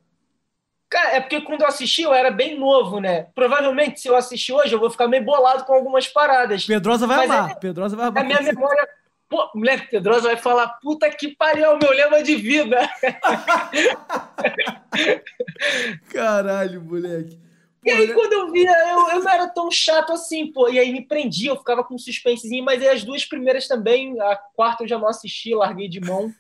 Cara, é porque quando eu assisti eu era bem novo, né? Provavelmente, se eu assistir hoje, eu vou ficar meio bolado com algumas paradas. Pedrosa vai amar. É, Pedrosa vai amar. A minha memória. Pô, moleque, Pedrosa vai falar: puta que pariu, é o meu lema de vida. Caralho, moleque. E aí, quando eu via, eu, eu não era tão chato assim, pô. E aí me prendia, eu ficava com um suspensezinho, mas aí as duas primeiras também, a quarta eu já não assisti, larguei de mão.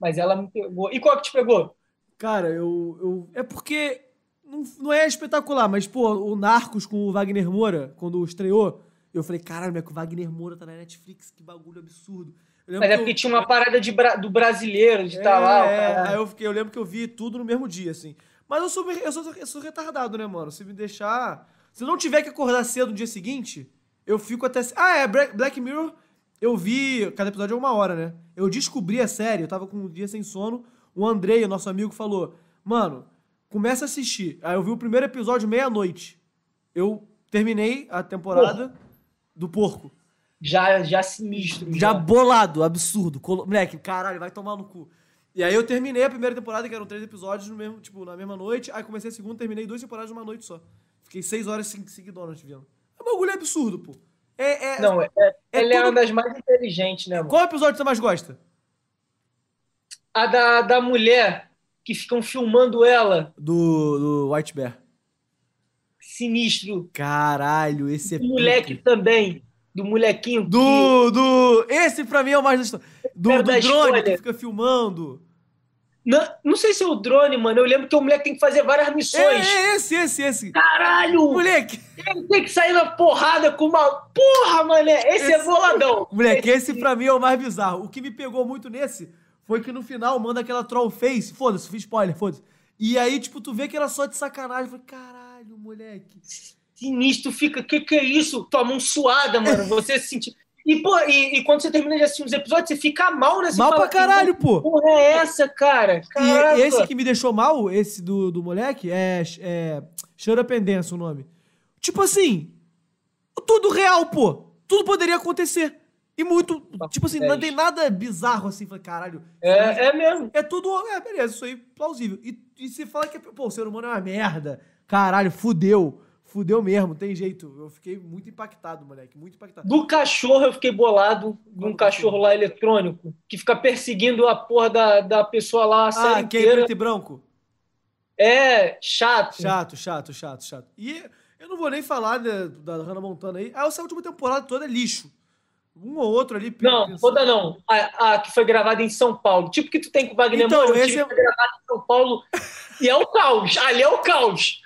Mas ela me pegou. E qual que te pegou? Cara, eu. eu é porque. Não, não é espetacular, mas, pô, o Narcos com o Wagner Moura, quando estreou, eu falei, caralho, é que o Wagner Moura tá na Netflix, que bagulho absurdo. Mas é porque eu... tinha uma parada de bra... do brasileiro, de estar tá é, lá. É, aí eu, fiquei, eu lembro que eu vi tudo no mesmo dia, assim. Mas eu sou, eu sou, eu sou retardado, né, mano? Se me deixar. Se não tiver que acordar cedo no dia seguinte, eu fico até. Ah, é, Black Mirror. Eu vi. Cada episódio é uma hora, né? Eu descobri a série, eu tava com um dia sem sono. O Andrei, nosso amigo, falou: Mano, começa a assistir. Aí eu vi o primeiro episódio meia-noite. Eu terminei a temporada Porra. Do porco. Já, já sinistro. Já, já bolado, absurdo. Moleque, caralho, vai tomar no cu. E aí eu terminei a primeira temporada, que eram três episódios no mesmo, tipo, na mesma noite. Aí comecei a segunda, terminei duas temporadas numa noite só. Fiquei seis horas seguidonas vendo. É um bagulho absurdo, pô. É, é, Não, é, é, ele é uma das mais inteligentes, né, mano? Qual episódio você mais gosta? A da, da mulher que ficam filmando ela. Do, do White Bear. Sinistro. Caralho, esse é. O moleque também do molequinho. Do. Que... do Esse pra mim é o mais. Do, do drone escolha. que fica filmando. Não, não sei se é o drone, mano. Eu lembro que o moleque tem que fazer várias missões. É, é esse, esse, esse. Caralho! Moleque! Ele tem que sair na porrada com uma. Porra, mané! Esse, é esse é boladão. Moleque, esse, esse pra mim é o mais bizarro. O que me pegou muito nesse foi que no final manda aquela troll face. Foda-se, fiz spoiler, foda-se. E aí, tipo, tu vê que era só de sacanagem. Eu falei, caralho, moleque sinistro, fica, que que é isso? Tua mão suada, mano, você se sentir... E, pô, e, e, quando você termina de assistir os episódios, você fica mal, né? Você mal fala, pra caralho, pô. Porra é essa, cara? Caraca. E esse que me deixou mal, esse do, do moleque, é, é Chora Pendência o nome. Tipo assim, tudo real, pô. Tudo poderia acontecer. E muito, tipo assim, não tem nada bizarro assim. Falei, caralho. É, é mesmo. É tudo, é, beleza, isso aí plausível. E, e você fala que, pô, o ser humano é uma merda. Caralho, fudeu fudeu mesmo, tem jeito. Eu fiquei muito impactado, moleque, muito impactado. Do cachorro eu fiquei bolado, de um cachorro lá eletrônico, que fica perseguindo a porra da, da pessoa lá a ah, série quem é inteira. preto e branco? É, chato. Chato, chato, chato, chato. E eu não vou nem falar né, da Hannah Montana aí. Ah, essa última temporada toda é lixo. Um ou outro ali. Não, toda não. A, a, que foi gravada em São Paulo. Tipo que tu tem com o Wagner então, Moura, esse é... foi gravado em São Paulo. e é o caos. Ali é o caos.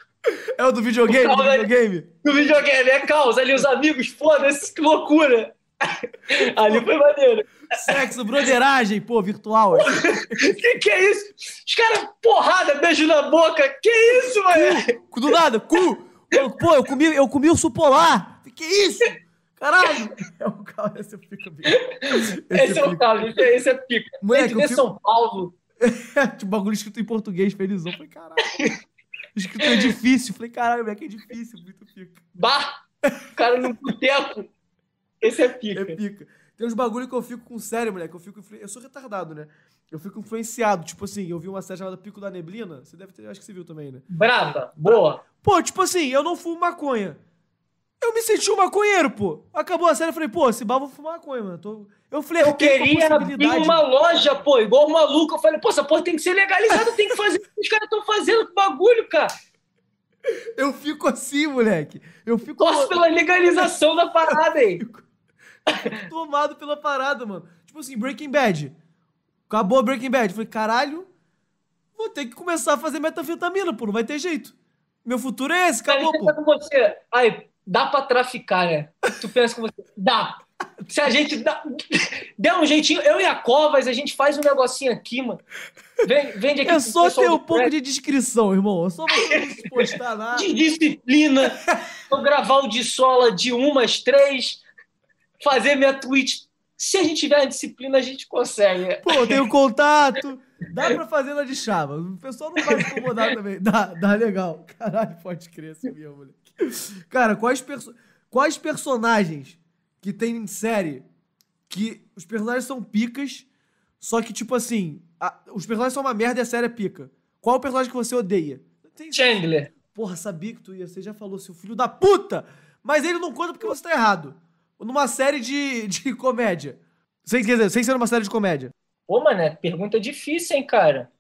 É o do videogame? O do videogame? Do videogame, é caos. Ali os amigos, foda-se, que loucura. Ali foi maneiro. Sexo, broderagem, pô, virtual. que que é isso? Os caras, porrada, beijo na boca. Que isso, mano? Do nada, cu. Pô, eu comi, eu comi o supolar. Que isso? Caralho! É o caos, esse eu fico Esse, esse é o caos, esse, é, esse é pica. Moleque, Tem que ver fico... São Paulo. tipo, bagulho escrito em português, felizão. Falei, caralho. Escrito é difícil. Falei, caralho, moleque, é difícil, muito pica. Bah! O cara no boteco. Esse é pica. É pica. Tem uns bagulho que eu fico com sério, moleque. Eu, fico, eu sou retardado, né? Eu fico influenciado. Tipo assim, eu vi uma série chamada Pico da Neblina. Você deve ter, acho que você viu também, né? Braba, boa. Pô, tipo assim, eu não fumo maconha. Eu me senti um maconheiro, pô. Acabou a série, eu falei, pô, esse bar vou fumar maconha, mano. Tô... Eu falei, eu queria abrir uma loja, pô, igual maluco. Eu falei, pô, essa porra tem que ser legalizada, tem que fazer o que os caras estão fazendo com bagulho, cara. Eu fico assim, moleque. Eu fico. Torço pela legalização da parada aí. fico tomado pela parada, mano. Tipo assim, Breaking Bad. Acabou Breaking Bad. Eu falei, caralho, vou ter que começar a fazer metanfetamina, pô, não vai ter jeito. Meu futuro é esse, acabou, pô. Com você. Aí, dá pra traficar, né? Tu pensa com você, dá. Se a gente dá, der um jeitinho, eu e a Covas, a gente faz um negocinho aqui, mano. Vende aqui. É só ter um pouco de descrição, irmão. É só você postar lá. De disciplina. Vou gravar o de sola de umas três. Fazer minha tweet. Se a gente tiver a disciplina, a gente consegue. Pô, eu tenho contato. Dá pra fazer na de chava. O pessoal não vai se incomodar também. Dá, dá legal. Caralho, pode crer, assim mesmo, moleque. Cara, quais, perso quais personagens que tem em série que os personagens são picas, só que, tipo assim, a, os personagens são uma merda e a série é pica? Qual o personagem que você odeia? Tem... Chandler. Porra, sabia que tu ia. Você já falou, seu filho da puta! Mas ele não conta porque você tá errado. Numa série de, de comédia. Sem, quer dizer, sem ser uma série de comédia. Pô, mané, pergunta difícil, hein, cara?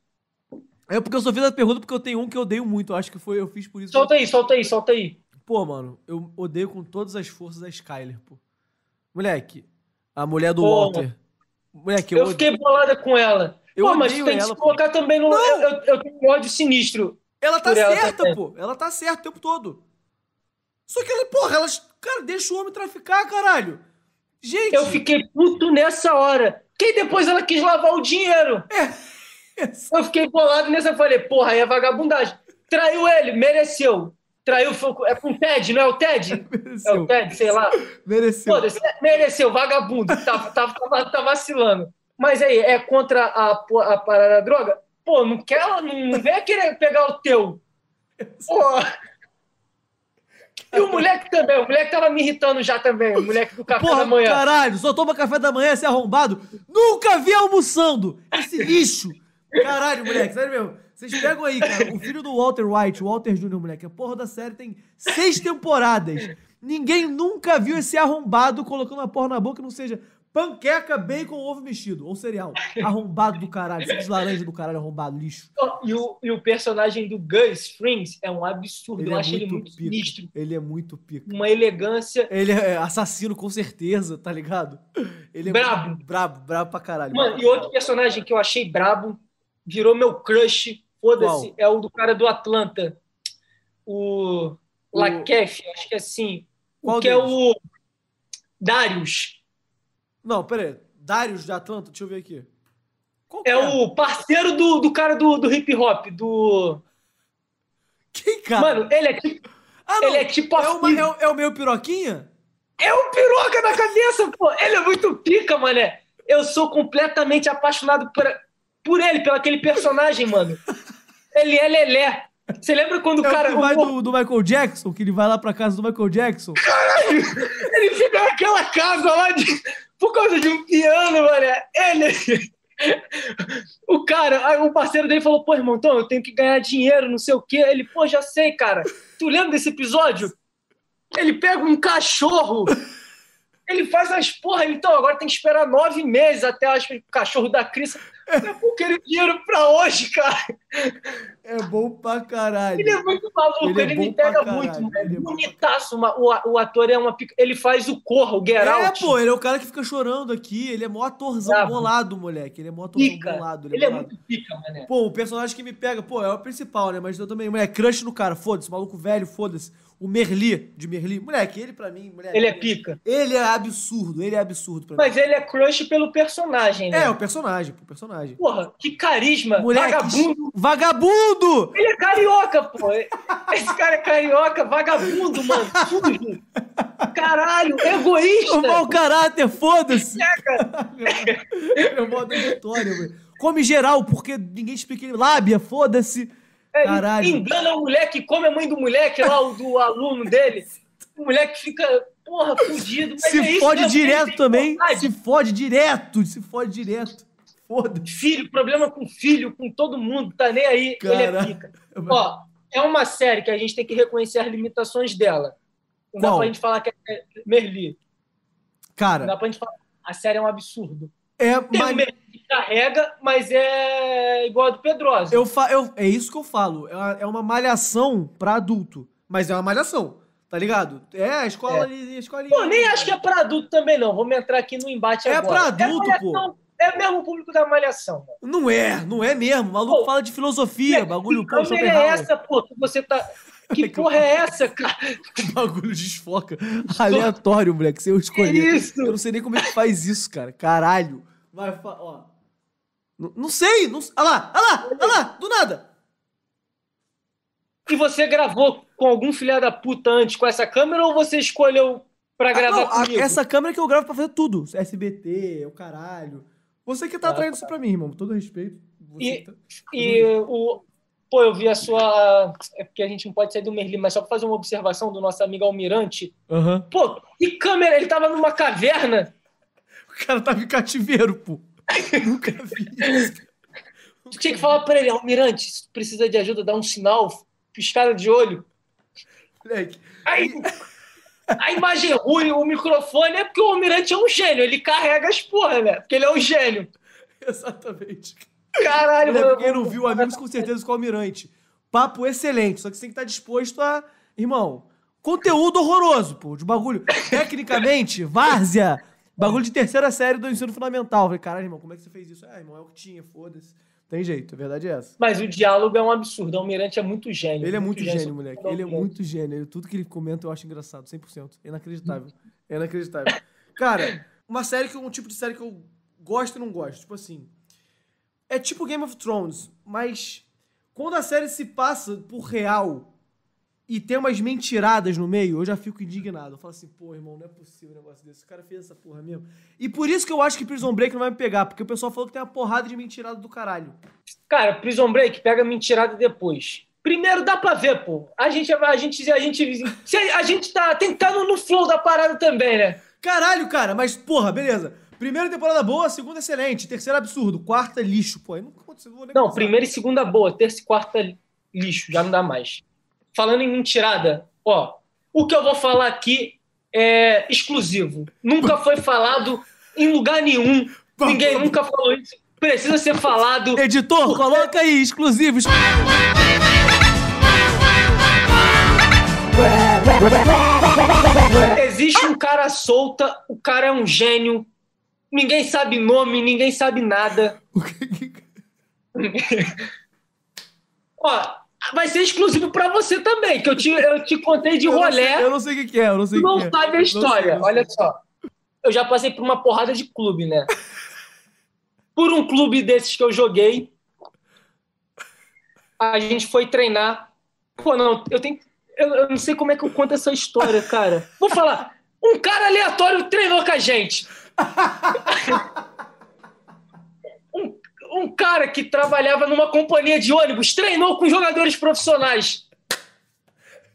É porque eu só fiz a pergunta porque eu tenho um que eu odeio muito. Eu acho que foi, eu fiz por isso. Solta aí, solta aí, solta aí. Pô, mano, eu odeio com todas as forças a Skyler, pô. Moleque, a mulher do pô, Walter. Moleque, eu, eu fiquei bolada com ela. Eu pô, mas tu tem que se colocar pô. também no. Eu, eu, eu, tenho um ódio sinistro. Ela tá certa, ela pô. Ela tá certa o tempo todo. Só que ela, porra, ela. Cara, deixa o homem traficar, caralho. Gente. Eu fiquei puto nessa hora. Que depois ela quis lavar o dinheiro. É. Eu fiquei bolado nessa. Falei, porra, aí é vagabundagem. Traiu ele, mereceu. Traiu. É com o Ted, não é o Ted? Mereceu. É o Ted, sei lá. Mereceu. mereceu, vagabundo. Tá, tá, tá, tá, vacilando. Mas aí, é contra a, a parada da droga? Pô, não quer, não, não vem querer pegar o teu. Pô. E o moleque também, o moleque tava me irritando já também, o moleque do café Porra, da manhã. Caralho, só toma café da manhã, esse arrombado. Nunca vi almoçando. Esse lixo. Caralho, moleque, sério mesmo. Vocês pegam aí, cara, o filho do Walter White, o Walter Jr., moleque. A porra da série tem seis temporadas. Ninguém nunca viu esse arrombado colocando a porra na boca que não seja panqueca, bacon, ovo mexido. Ou cereal. Arrombado do caralho. Seis laranja do caralho, arrombado, lixo. E o, e o personagem do Gus Frings é um absurdo. Ele Eu é acho ele muito pica. sinistro. Ele é muito pica. Uma elegância. Ele é assassino com certeza, tá ligado? Ele é brabo. brabo, brabo pra caralho. Mano, e outro personagem que eu achei brabo virou meu crush. Foda-se, é o do cara do Atlanta. O, o... Lakef, acho que é assim. Qual o que é deles? é o Darius. Não, pera aí. Darius de Atlanta, deixa eu ver aqui. É, é, o parceiro do, do cara do, do hip hop, do. Quem, cara? Mano, ele é tipo. Ah, ele é tipo é, uma, é, o, é o meu piroquinha? É o piroca na cabeça, pô. Ele é muito pica, mané. Eu sou completamente apaixonado por, por ele, pelo aquele personagem, mano. Ele é Lelé. Você lembra quando é o cara. O vai do, do, Michael Jackson, que ele vai lá pra casa do Michael Jackson? Caralho! Ele fica naquela casa lá de, por causa de um piano, mano. Ele. O cara, o parceiro dele falou: pô, irmão, então eu tenho que ganhar dinheiro, não sei o quê. Ele, pô, já sei, cara. Tu lembra desse episódio? Ele pega um cachorro ele faz as porra, então agora tem que esperar nove meses até acho, o cachorro da Cris. Eu quero dinheiro pra hoje, cara. É bom pra caralho. Ele é muito maluco, ele, é ele é me pega muito, mano. É bonitaço. Uma, o, o ator é uma pica. Ele faz o Corra, o Get É, pô, ele é o cara que fica chorando aqui. Ele é mó atorzão Bravo. bolado, moleque. Ele é mó atorzão pica. bolado. Ele, é, ele é, muito pica, mané. Pô, o personagem que me pega, pô, é o principal, né? Mas eu também, moleque, crush no cara, foda-se, maluco velho, foda-se. O Merli, de Merli. Moleque, ele pra mim, moleque. Ele é pica. Ele é absurdo, ele é absurdo pra Mas mim. ele é crush pelo personagem, né? É, o personagem, o personagem. Porra, que carisma. Moleque, vagabundo. Vagabundo! Ele é carioca, pô. Esse cara é carioca, vagabundo, mano. Sujo. Caralho, egoísta. O mau caráter, foda-se. É, cara. é o modo vitória, velho. Come geral, porque ninguém explica ele. Lábia, foda-se. Caralho. Engana o moleque, come a mãe do moleque lá, o do aluno dele. O moleque fica, porra, fudido. se é fode isso, direto também. Se fode direto, se fode direto. Foda-se. Filho, problema com filho, com todo mundo, tá nem aí. Ele é pica. Ó, é uma série que a gente tem que reconhecer as limitações dela. Não Qual? dá pra gente falar que é Merli. Cara. Não dá pra gente falar. A série é um absurdo. É, Tem mas... Merli carrega, mas é igual a do Pedrosa. Eu fa... eu... É isso que eu falo. É uma malhação pra adulto. Mas é uma malhação. Tá ligado? É, a escola é. ali. A escola pô, nem acho que é pra adulto também, não. Vamos entrar aqui no embate é agora. É pra adulto, é pô. É o mesmo público da Malhação. Mano. Não é, não é mesmo. O maluco pô, fala de filosofia, é, bagulho. Que pô, é essa, pô? Que você tá. Que porra é essa, cara? O bagulho desfoca. Aleatório, moleque. Você eu escolhi. isso? Eu não sei nem como é que faz isso, cara. Caralho. Vai, ó. Não, não sei. Não... Olha lá, olha lá, olha lá, do nada. E você gravou com algum filha da puta antes com essa câmera ou você escolheu pra ah, gravar ah, não, comigo? essa câmera que eu gravo pra fazer tudo. SBT, o caralho. Você que tá ah, atraindo isso pra mim, irmão. Com todo respeito. e, tá... e o, Pô, eu vi a sua. É porque a gente não pode sair do Merlin, mas só pra fazer uma observação do nosso amigo Almirante. Uhum. Pô, que câmera? Ele tava numa caverna. O cara tava em cativeiro, pô. Nunca vi isso. Tu tinha que falar pra ele, Almirante, se tu precisa de ajuda, dá um sinal, piscada de olho. Moleque. Aí, a imagem ruim, o microfone é porque o Almirante é um gênio, ele carrega as porra, né? Porque ele é um gênio. Exatamente. Caralho, mano. quem não viu Amigos com certeza com o Almirante. Papo excelente, só que você tem que estar disposto a. Irmão, conteúdo horroroso, pô. De bagulho. Tecnicamente, várzea. Bagulho de terceira série do ensino fundamental. Eu Falei, caralho, irmão, como é que você fez isso? Ah, irmão, é o que tinha, foda-se. Tem jeito, a verdade é essa. Mas o diálogo é um absurdo. O Almirante é muito gênio. Ele é muito gênio, sobre moleque. Ele é muito gênio. Ele- tudo que ele comenta eu acho engraçado, 100%. É inacreditável. É inacreditável. Cara, uma série que um tipo de série que eu gosto e não gosto. Tipo assim. É tipo Game of Thrones, mas quando a série se passa por real e tem umas mentiradas no meio, eu já fico indignado. Eu falo assim, pô, irmão, não é possível um negócio desse. O cara fez essa porra mesmo. E por isso que eu acho que Prison Break não vai me pegar, porque o pessoal falou que tem uma porrada de mentirada do caralho. Cara, Prison Break pega mentirada depois. Primeiro dá pra ver, pô. A gente, a gente, a gente, a gente tá tentando no flow da parada também, né? Caralho, cara, mas porra, beleza. Primeira temporada boa, segunda excelente, terceira absurdo, quarta lixo. Pô, aí não Não, pensar. primeira e segunda boa, terça e quarta lixo, já não dá mais. Falando em mentirada, ó, o que eu vou falar aqui é exclusivo. Nunca foi falado em lugar nenhum. Ninguém nunca falou isso. Precisa ser falado. Editor, coloca aí, exclusivos. Existe um cara solta, o cara é um gênio. Ninguém sabe nome, ninguém sabe nada. O que que- Ó, vai ser exclusivo pra você também, que eu te, eu te contei de Eu não sei- rolé. Eu não sei o que que é, eu não sei o não que é. sabe a história. sei, sei. Olha só. Eu já passei por uma porrada de clube, né? Por um clube desses que eu joguei, a gente foi treinar. Pô, não, eu tenho. Eu, eu não sei como é que eu conto essa história, cara. Vou falar. Um cara aleatório treinou com a gente. Um, cara que trabalhava numa companhia de ônibus treinou com jogadores profissionais.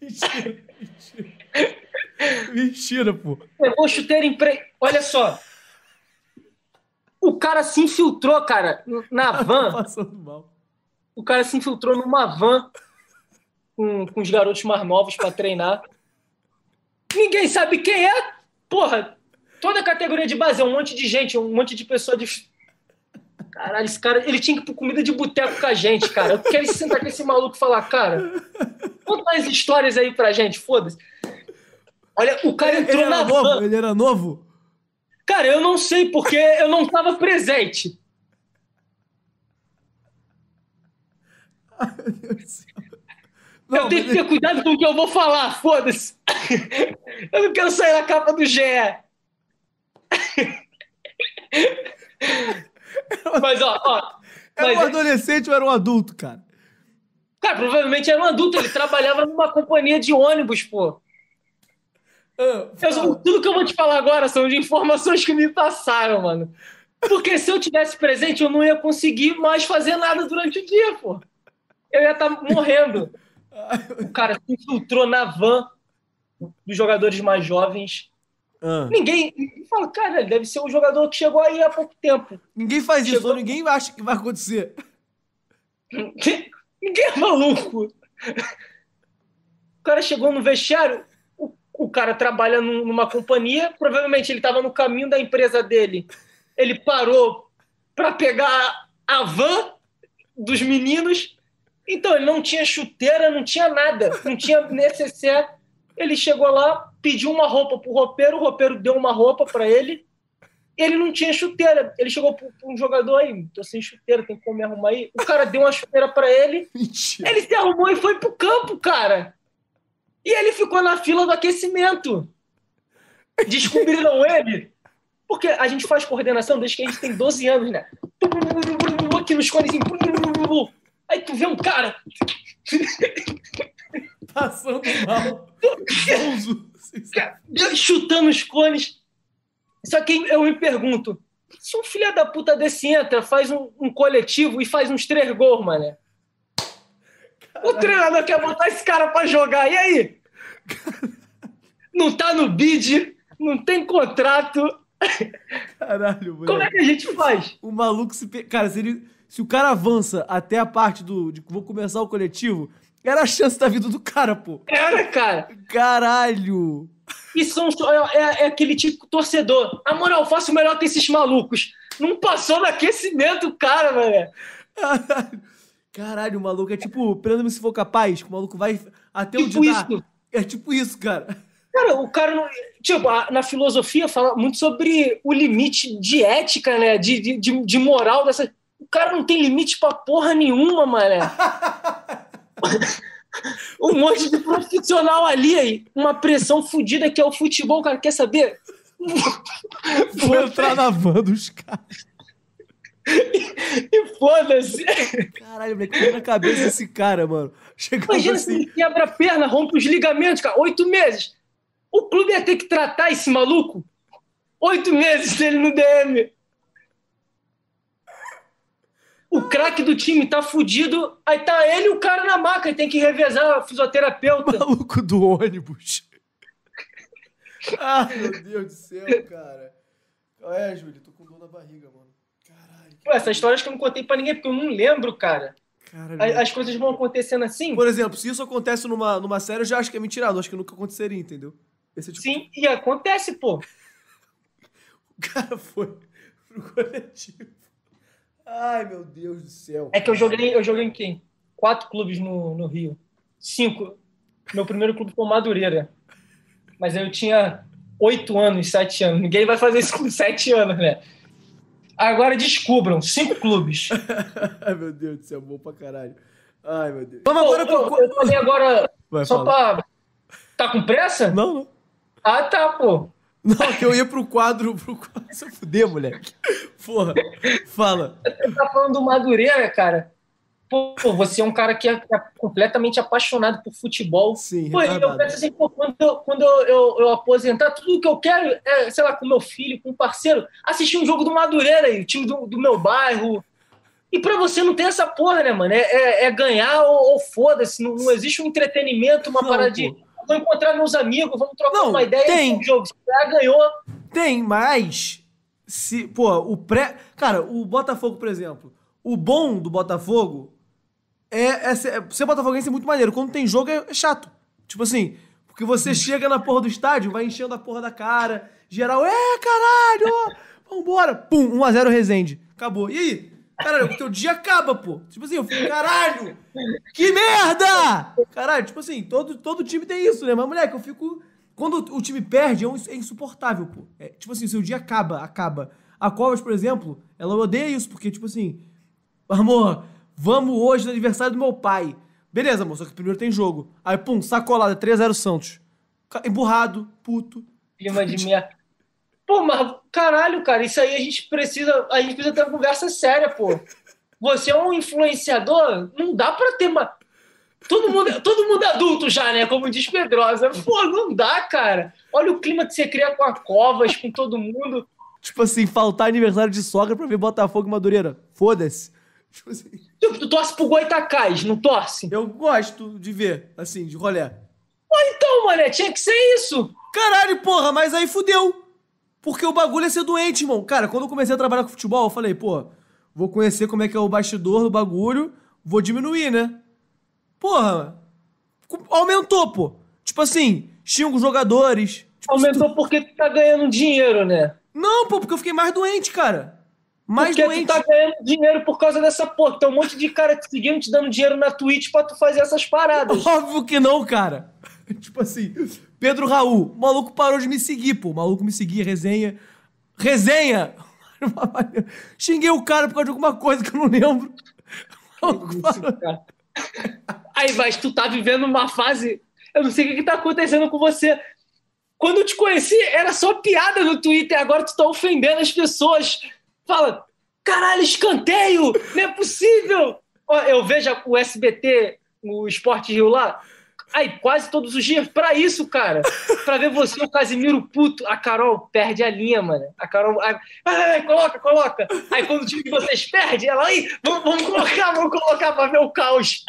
Mentira, mentira. Mentira, pô. Levou chuteiro em pre... Olha só. O cara se infiltrou, cara, na Tá van. passando mal. O cara se infiltrou numa van com, com os garotos mais novos pra treinar. Ninguém sabe quem é. Porra, toda a categoria de base é um monte de gente, um monte de pessoa de. Caralho, esse cara, ele tinha que ir por comida de boteco com a gente, cara. Eu quero sentar com esse maluco e falar, cara, conta mais histórias aí pra gente, foda-se. Olha, o cara Ele entrou na era van. novo, ele era novo. Cara, eu não sei porque eu não estava presente. Ai, meu Deus do céu. eu tenho que ter cuidado com o que eu vou falar, foda-se. Eu não quero sair na capa do GE. Mas, ó, ó. Era um Mas, adolescente ou era um adulto, cara? cara, provavelmente era um adulto, ele trabalhava numa companhia de ônibus, pô. Ah, Eu tudo que eu vou te falar agora são de informações que me passaram, mano. Porque se eu tivesse presente, eu não ia conseguir mais fazer nada durante o dia, pô. Eu ia estar morrendo. O cara se infiltrou na van dos jogadores mais jovens. Ah. Ninguém fala, cara, ele deve ser um jogador que chegou aí há pouco tempo. Ninguém faz isso, Chegou- ninguém acha que vai acontecer. Ninguém é maluco. O cara chegou no vestiário, o, o cara trabalha num- numa companhia, provavelmente ele estava no caminho da empresa dele. Ele parou para pegar a van dos meninos. Então, ele não tinha chuteira, não tinha nada, não tinha necessaire. Ele chegou lá, pediu uma roupa pro roupeiro, o roupeiro deu uma roupa para ele. Ele não tinha chuteira. Ele chegou para um jogador aí, tô sem chuteira, tem como me arrumar aí. O cara deu uma chuteira para ele. Mentira. Ele se arrumou e foi pro campo, cara. E ele ficou na fila do aquecimento. Descobriram ele. Porque a gente faz coordenação desde que a gente tem 12 anos, né? Aqui nos cones. Aí tu vê um cara. Passando mal. Chutando os cones. Só que eu me pergunto: se um filho da puta desse entra, faz um, um coletivo e faz uns três gols, mané. O treinador quer botar esse cara pra jogar, e aí? Não tá no bid, não tem contrato. Caralho, mano. Como é que a gente faz? O maluco se. Cara, se, ele... se o cara avança até a parte do. de vou começar o coletivo, era a chance da vida do cara, pô. Era, cara. Caralho. E são, é, é, é aquele tipo torcedor. A moral, faço melhor que esses malucos. Não passou no aquecimento, cara, velho. Caralho. Caralho, o maluco é tipo, prenda-me se for capaz, que o maluco vai até tipo onde isso. É tipo isso, cara. Cara, o cara não. Tipo, na filosofia fala muito sobre o limite de ética, né? De, de, de moral dessa. O cara não tem limite pra porra nenhuma, mané. um monte de profissional ali, aí, uma pressão fodida que é o futebol, cara. Quer saber? Vou entrar na van dos caras. E foda-se. Caralho, me que na cabeça esse cara, mano. Chegando Imagina assim... se ele quebra a perna, rompe os ligamentos, cara. Oito meses. O clube ia ter que tratar esse maluco? Oito meses dele no DM. O craque do time tá fudido, aí tá ele e o cara na maca, e tem que revezar a fisioterapeuta. Maluco do ônibus. ah, meu Deus do céu, cara. É, Júlio? Tô com dor na barriga, mano. Caralho. Pô, essa história acho que eu não contei pra ninguém, porque eu não lembro, cara. Caralho. As coisas vão acontecendo assim. Por exemplo, se isso acontece numa, numa série, eu já acho que é mentirado. Acho que nunca aconteceria, entendeu? Esse tipo Sim, de... e acontece, pô. o cara foi pro coletivo. Ai, meu Deus do céu. É que eu joguei, eu joguei em quem? Quatro clubes no, no Rio. Cinco. Meu primeiro clube foi Madureira. Mas eu tinha oito anos, sete anos. Ninguém vai fazer isso com sete anos, né? Agora descubram, cinco clubes. Ai, meu Deus do céu, bom pra caralho. Ai, meu Deus. Vamos agora pro... Eu, eu falei agora, vai, só fala. pra... Tá com pressa? Não, não. Ah, tá, pô. Não, que eu ia pro quadro, pro quadro. Se fuder, moleque. Porra, fala. Você tá falando do Madureira, cara. Pô, você é um cara que é, é completamente apaixonado por futebol. Sim, pô, eu penso assim, pô, quando, eu, quando eu, eu, eu, aposentar, tudo que eu quero é, sei lá, com meu filho, com um parceiro, assistir um jogo do Madureira aí, o time do, do meu bairro. E pra você não tem essa porra, né, mano? É, é, é ganhar ou, ou foda-se. Não, não, existe um entretenimento, uma parada de vou encontrar meus amigos, vamos trocar não, uma ideia. Tem. Um jogo. Se ganhou. Tem, mas. Se, pô, o pré. Cara, o Botafogo, por exemplo. O bom do Botafogo é, é ser, ser botafoguense é muito maneiro. Quando tem jogo é, é chato. Tipo assim, porque você chega na porra do estádio, vai enchendo a porra da cara, geral, é, caralho! Vambora! Pum, 1x0 Resende. Acabou. E aí? Caralho, o teu dia acaba, pô. Tipo assim, eu fico, caralho! Que merda! Caralho, tipo assim, todo, todo time tem isso, né? Mas, moleque, eu fico. Quando o time perde, é, é insuportável, pô. É, tipo assim, seu dia acaba, acaba. A Covas, por exemplo, ela odeia isso, porque, tipo assim, amor, vamos hoje no aniversário do meu pai. Beleza, amor, só que primeiro tem jogo. Aí, pum, sacolada, 3x0 Santos. Emburrado, puto. Clima de minha. Pô, mas caralho, cara, isso aí a gente precisa. A gente precisa ter uma conversa séria, pô. Você é um influenciador, não dá pra ter uma. Todo mundo, todo mundo é adulto já, né? Como diz Pedrosa. Pô, não dá, cara. Olha o clima que você cria com a Covas, com todo mundo. Tipo assim, faltar aniversário de sogra pra ver Botafogo e Madureira. Foda-se. Tipo assim. Tu, tu torce pro Goitacás, não torce? Eu gosto de ver, assim, de rolé. Pô, então, mané, tinha que ser isso. Caralho, porra, mas aí fudeu. Porque o bagulho é ser doente, irmão. Cara, quando eu comecei a trabalhar com futebol, eu falei, pô, vou conhecer como é que é o bastidor do bagulho, vou diminuir, né? Porra, aumentou, pô. Tipo assim, xingo jogadores. Tipo, aumentou tu... porque tu tá ganhando dinheiro, né? Não, pô, porque eu fiquei mais doente, cara. Mais porque doente. tu tá ganhando dinheiro por causa dessa porra. Tem um monte de cara te seguindo, te dando dinheiro na Twitch pra tu fazer essas paradas. Óbvio que não, cara. tipo assim, Pedro Raul, o maluco parou de me seguir, pô. O maluco me seguia, resenha. Resenha! Xinguei o cara por causa de alguma coisa que eu não lembro. Aí, vai, tu tá vivendo uma fase. Eu não sei o que, que tá acontecendo com você. Quando eu te conheci, era só piada no Twitter, agora tu tá ofendendo as pessoas. Fala, caralho, escanteio! Não é possível! Eu vejo o SBT, o Esporte Rio lá, Aí, quase todos os dias, pra isso, cara. Pra ver você, o Casimiro puto. A Carol perde a linha, mano. A Carol. Ai, ai coloca, coloca. Aí, quando o time de vocês perde, ela aí, vamos, vamos colocar, vamos colocar pra ver o caos.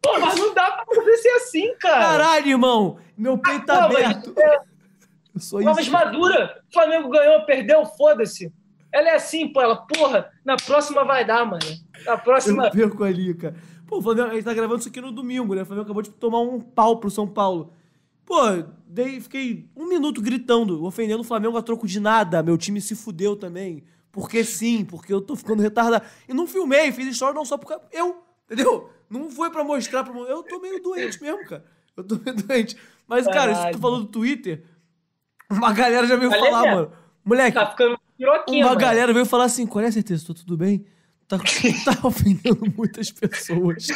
Pô, mas não dá pra acontecer assim, cara. Caralho, irmão. Meu peito tá aberto. Mas, é... Eu sou isso. Mas madura. O Flamengo ganhou, perdeu, foda-se. Ela é assim, pô. Ela, porra, na próxima vai dar, mano. Na próxima. Eu perco ali, cara. Pô, o Flamengo, a gente tá gravando isso aqui no domingo, né? O Flamengo acabou de tomar um pau pro São Paulo. Pô, dei, fiquei um minuto gritando, ofendendo o Flamengo a troco de nada. Meu time se fudeu também. Porque sim, porque eu tô ficando retardado. E não filmei, fiz história não só porque eu, entendeu? Não foi pra mostrar pra. Eu tô meio doente mesmo, cara. Eu tô meio doente. Mas, Caralho. cara, isso que tu falou do Twitter, uma galera já veio falar, é. mano. Moleque. Tá ficando piroquinha, Uma mano. galera veio falar assim: qual é a certeza? Tô tudo bem? Tá, tá ofendendo muitas pessoas.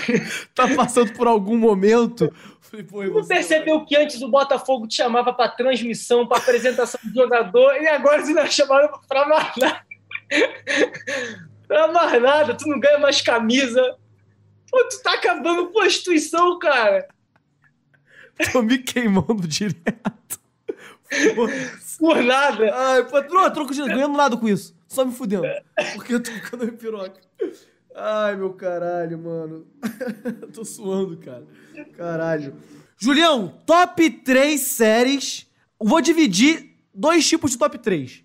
tá passando por algum momento. Falei, Pô, não percebeu que antes o Botafogo te chamava pra transmissão, pra apresentação do jogador, e agora você não é chamado pra mais nada. pra mais nada, tu não ganha mais camisa. Pô, tu tá acabando com a instituição, cara. Tô me queimando direto. Por nada. Ai, patrão, troco de ganhando nada com isso. Só me fudendo. Porque eu tô ficando piroca. Ai, meu caralho, mano. tô suando, cara. Caralho. Julião, top 3 séries. Vou dividir dois tipos de top 3.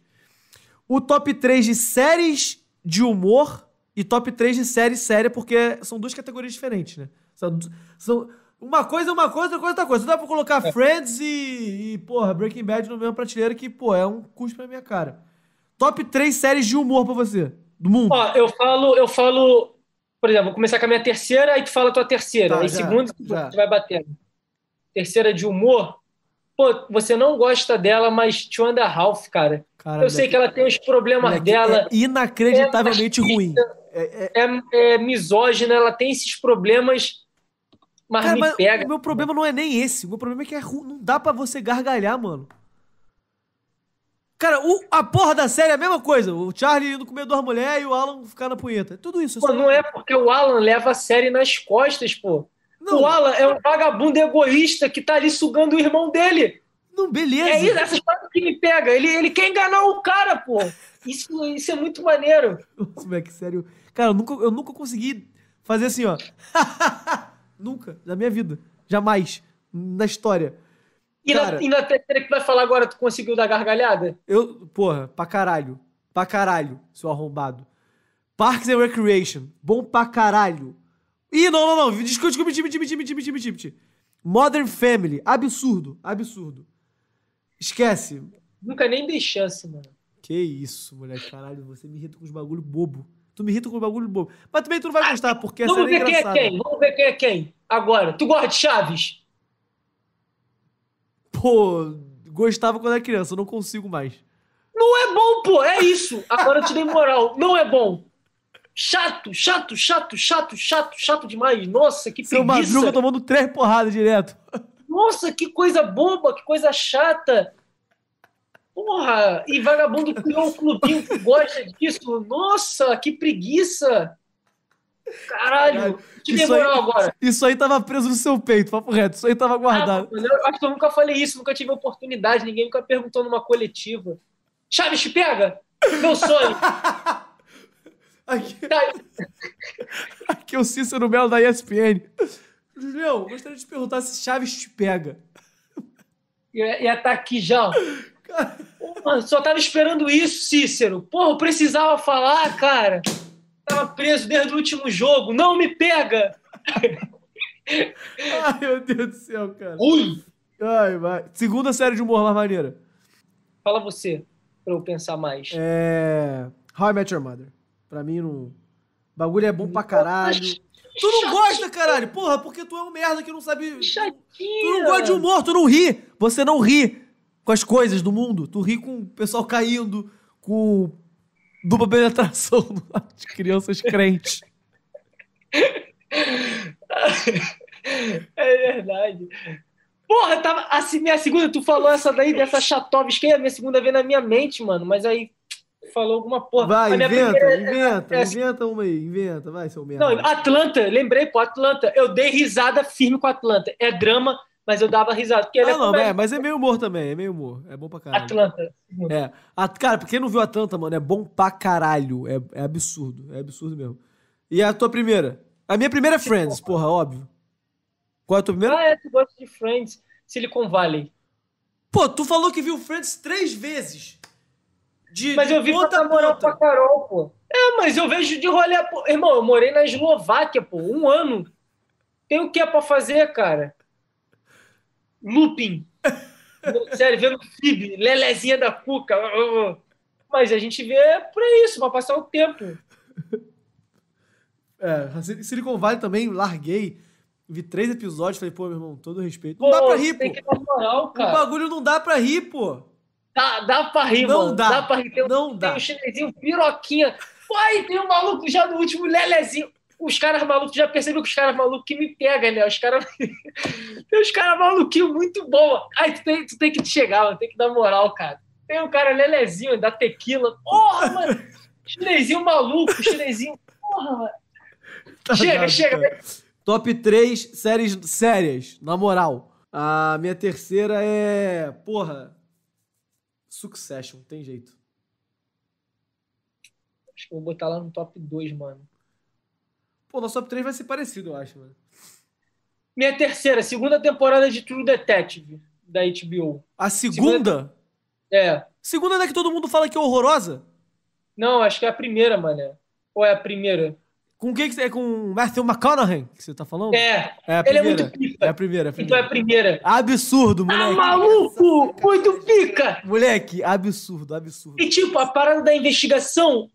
O top 3 de séries de humor e top 3 de série séria, porque são duas categorias diferentes, né? São, são, uma coisa é uma coisa, outra coisa é outra coisa. Não dá pra colocar é. Friends e, e, porra, Breaking Bad no mesmo prateleira que, pô, é um custo pra minha cara. Top 3 séries de humor pra você, do mundo. Ó, eu falo, eu falo, por exemplo, vou começar com a minha terceira, aí tu fala a tua terceira. Tá, aí já, segunda, já. tu vai batendo. Terceira de humor, pô, você não gosta dela, mas Two and a Half, cara. cara eu sei que ela tem os problemas dela. É inacreditavelmente é ruim. É, é, é, misógina, ela tem esses problemas mas Cara, me mas pega. O meu problema não é nem esse. O meu problema é que é ruim. Não dá para você gargalhar, mano. Cara, o, a porra da série é a mesma coisa. O Charlie indo comer duas mulheres e o Alan ficar na punheta. É tudo isso. Pô, não é porque o Alan leva a série nas costas, pô. Não. O Alan é um vagabundo egoísta que tá ali sugando o irmão dele. Não, beleza. É isso, essas coisas que me pega. Ele, ele quer enganar o cara, pô. Isso, isso é muito maneiro. Nossa, moleque, sério. Cara, eu nunca, eu nunca consegui fazer assim, ó. Nunca, na minha vida. Jamais. Na história. E, Cara, na, e na terceira que vai falar agora, tu conseguiu dar gargalhada? Eu, porra, pra caralho. Pra caralho, seu arrombado. Parks and Recreation. Bom pra caralho. Ih, não, não, não. Discute, discute, discute, discute, discute, discute. Modern Family. Absurdo, absurdo. Esquece. Nunca nem dei chance, mano. Que isso, moleque. Caralho, você me irrita com os bagulho bobo. Tu me irrita com o bagulho bobo. Mas também tu não vai gostar, porque essa Vamos ver quem é quem. Vamos ver quem é quem. Agora, tu gosta de Chaves? Pô, gostava quando era criança, não consigo mais. Não é bom, pô, é isso. Agora eu te dei moral. Não é bom. Chato, chato, chato, chato, chato, chato demais. Nossa, que Seu preguiça. Seu Madruga tomando três porradas direto. Nossa, que coisa boba, que coisa chata. Porra! E vagabundo criou um clubinho que gosta disso. Nossa, que preguiça! Caralho! Te isso aí, agora. Isso aí tava preso no seu peito, papo reto. Isso aí tava guardado. Ah, eu acho que eu nunca falei isso, nunca tive oportunidade. Ninguém nunca perguntou numa coletiva. Chaves, te pega! Meu sonho! Aqui, tá. aqui é o Cícero Melo da ESPN. Julião, gostaria de te perguntar se Chaves te pega. Ia estar tá aqui já. Porra, só tava esperando isso, Cícero. Porra, eu precisava falar, cara. Tava preso desde o último jogo. Não me pega! Ai, meu Deus do céu, cara. Ui! Ai, vai. Segunda série de humor mais maneira. Fala você, pra eu pensar mais. É. How I Met Your Mother. Pra mim, não. O bagulho é bom pra caralho. Tu não gosta, caralho. Porra, porque tu é um merda que não sabe. Chatinha. Tu não gosta de humor, tu não ri. Você não ri com as coisas do mundo. Tu ri com o pessoal caindo, com dupla penetração de crianças crentes. É verdade. Porra, tava, assim, minha segunda, tu falou essa daí, dessa Chatovski, é a minha segunda vez na minha mente, mano, mas aí falou alguma porra. Vai, inventa, primeira, inventa, é, inventa uma aí, inventa, vai, seu merda. Não, Atlanta, lembrei, pô, Atlanta, eu dei risada firme com Atlanta. É drama, mas eu dava risada. Porque ah, não, é, mas é meio humor também, é meio humor. É bom pra caralho. Atlanta. É. A, cara, pra quem não viu Atlanta, mano, é bom pra caralho. É, é absurdo, é absurdo mesmo. E a tua primeira? A minha primeira é Friends, porra, óbvio. Qual é a tua primeira? Ah, é, tu gosta de Friends. Silicon Valley. Pô, tu falou que viu Friends três vezes. De, mas eu vi pra moral pra Carol, pô. É, mas eu vejo de rolê, pô. Irmão, eu morei na Eslováquia, pô, um ano. Tem o que pra fazer, cara? Looping. Sério, vendo Fib, Lelezinha da Cuca. Mas a gente vê por isso, pra passar o tempo. É, Silicon Valley também, larguei. Vi três episódios, falei, pô, meu irmão, todo respeito. Não pô, dá pra rir, pô. Moral, o bagulho não dá pra rir, pô. Dá, dá pra rir, não mano. Dá, dá pra rir. Tem, não tem dá. um chinesinho, piroquinha. Pai, tem um maluco já no último lelezinho. Os caras malucos, já percebeu que os caras malucos que me pegam, né? Os caras. tem uns caras maluquinhos muito bons. Ai, tu tem, tu tem que te chegar, mano. Tem que dar moral, cara. Tem um cara lelezinho da tequila. Porra, mano. chinesinho maluco, chinesinho. Porra, mano. Tá chega, dado, chega. Cara. Top 3 séries sérias, na moral. A minha terceira é. Porra. Succession, tem jeito. Acho que eu vou botar lá no top 2, mano. Pô, nosso top 3 vai ser parecido, eu acho, mano. Minha terceira, segunda temporada de True Detective, da HBO. A segunda? segunda... É. Segunda é que todo mundo fala que é horrorosa? Não, acho que é a primeira, mano. Ou é a primeira? Com quem que você é? Com Matthew McConaughey que você tá falando? É. é ele é muito pica. É a primeira, a primeira. Então é a primeira. Absurdo, tá moleque. Ah, maluco! Muito pica! Moleque, absurdo, absurdo. E tipo, a parada da investigação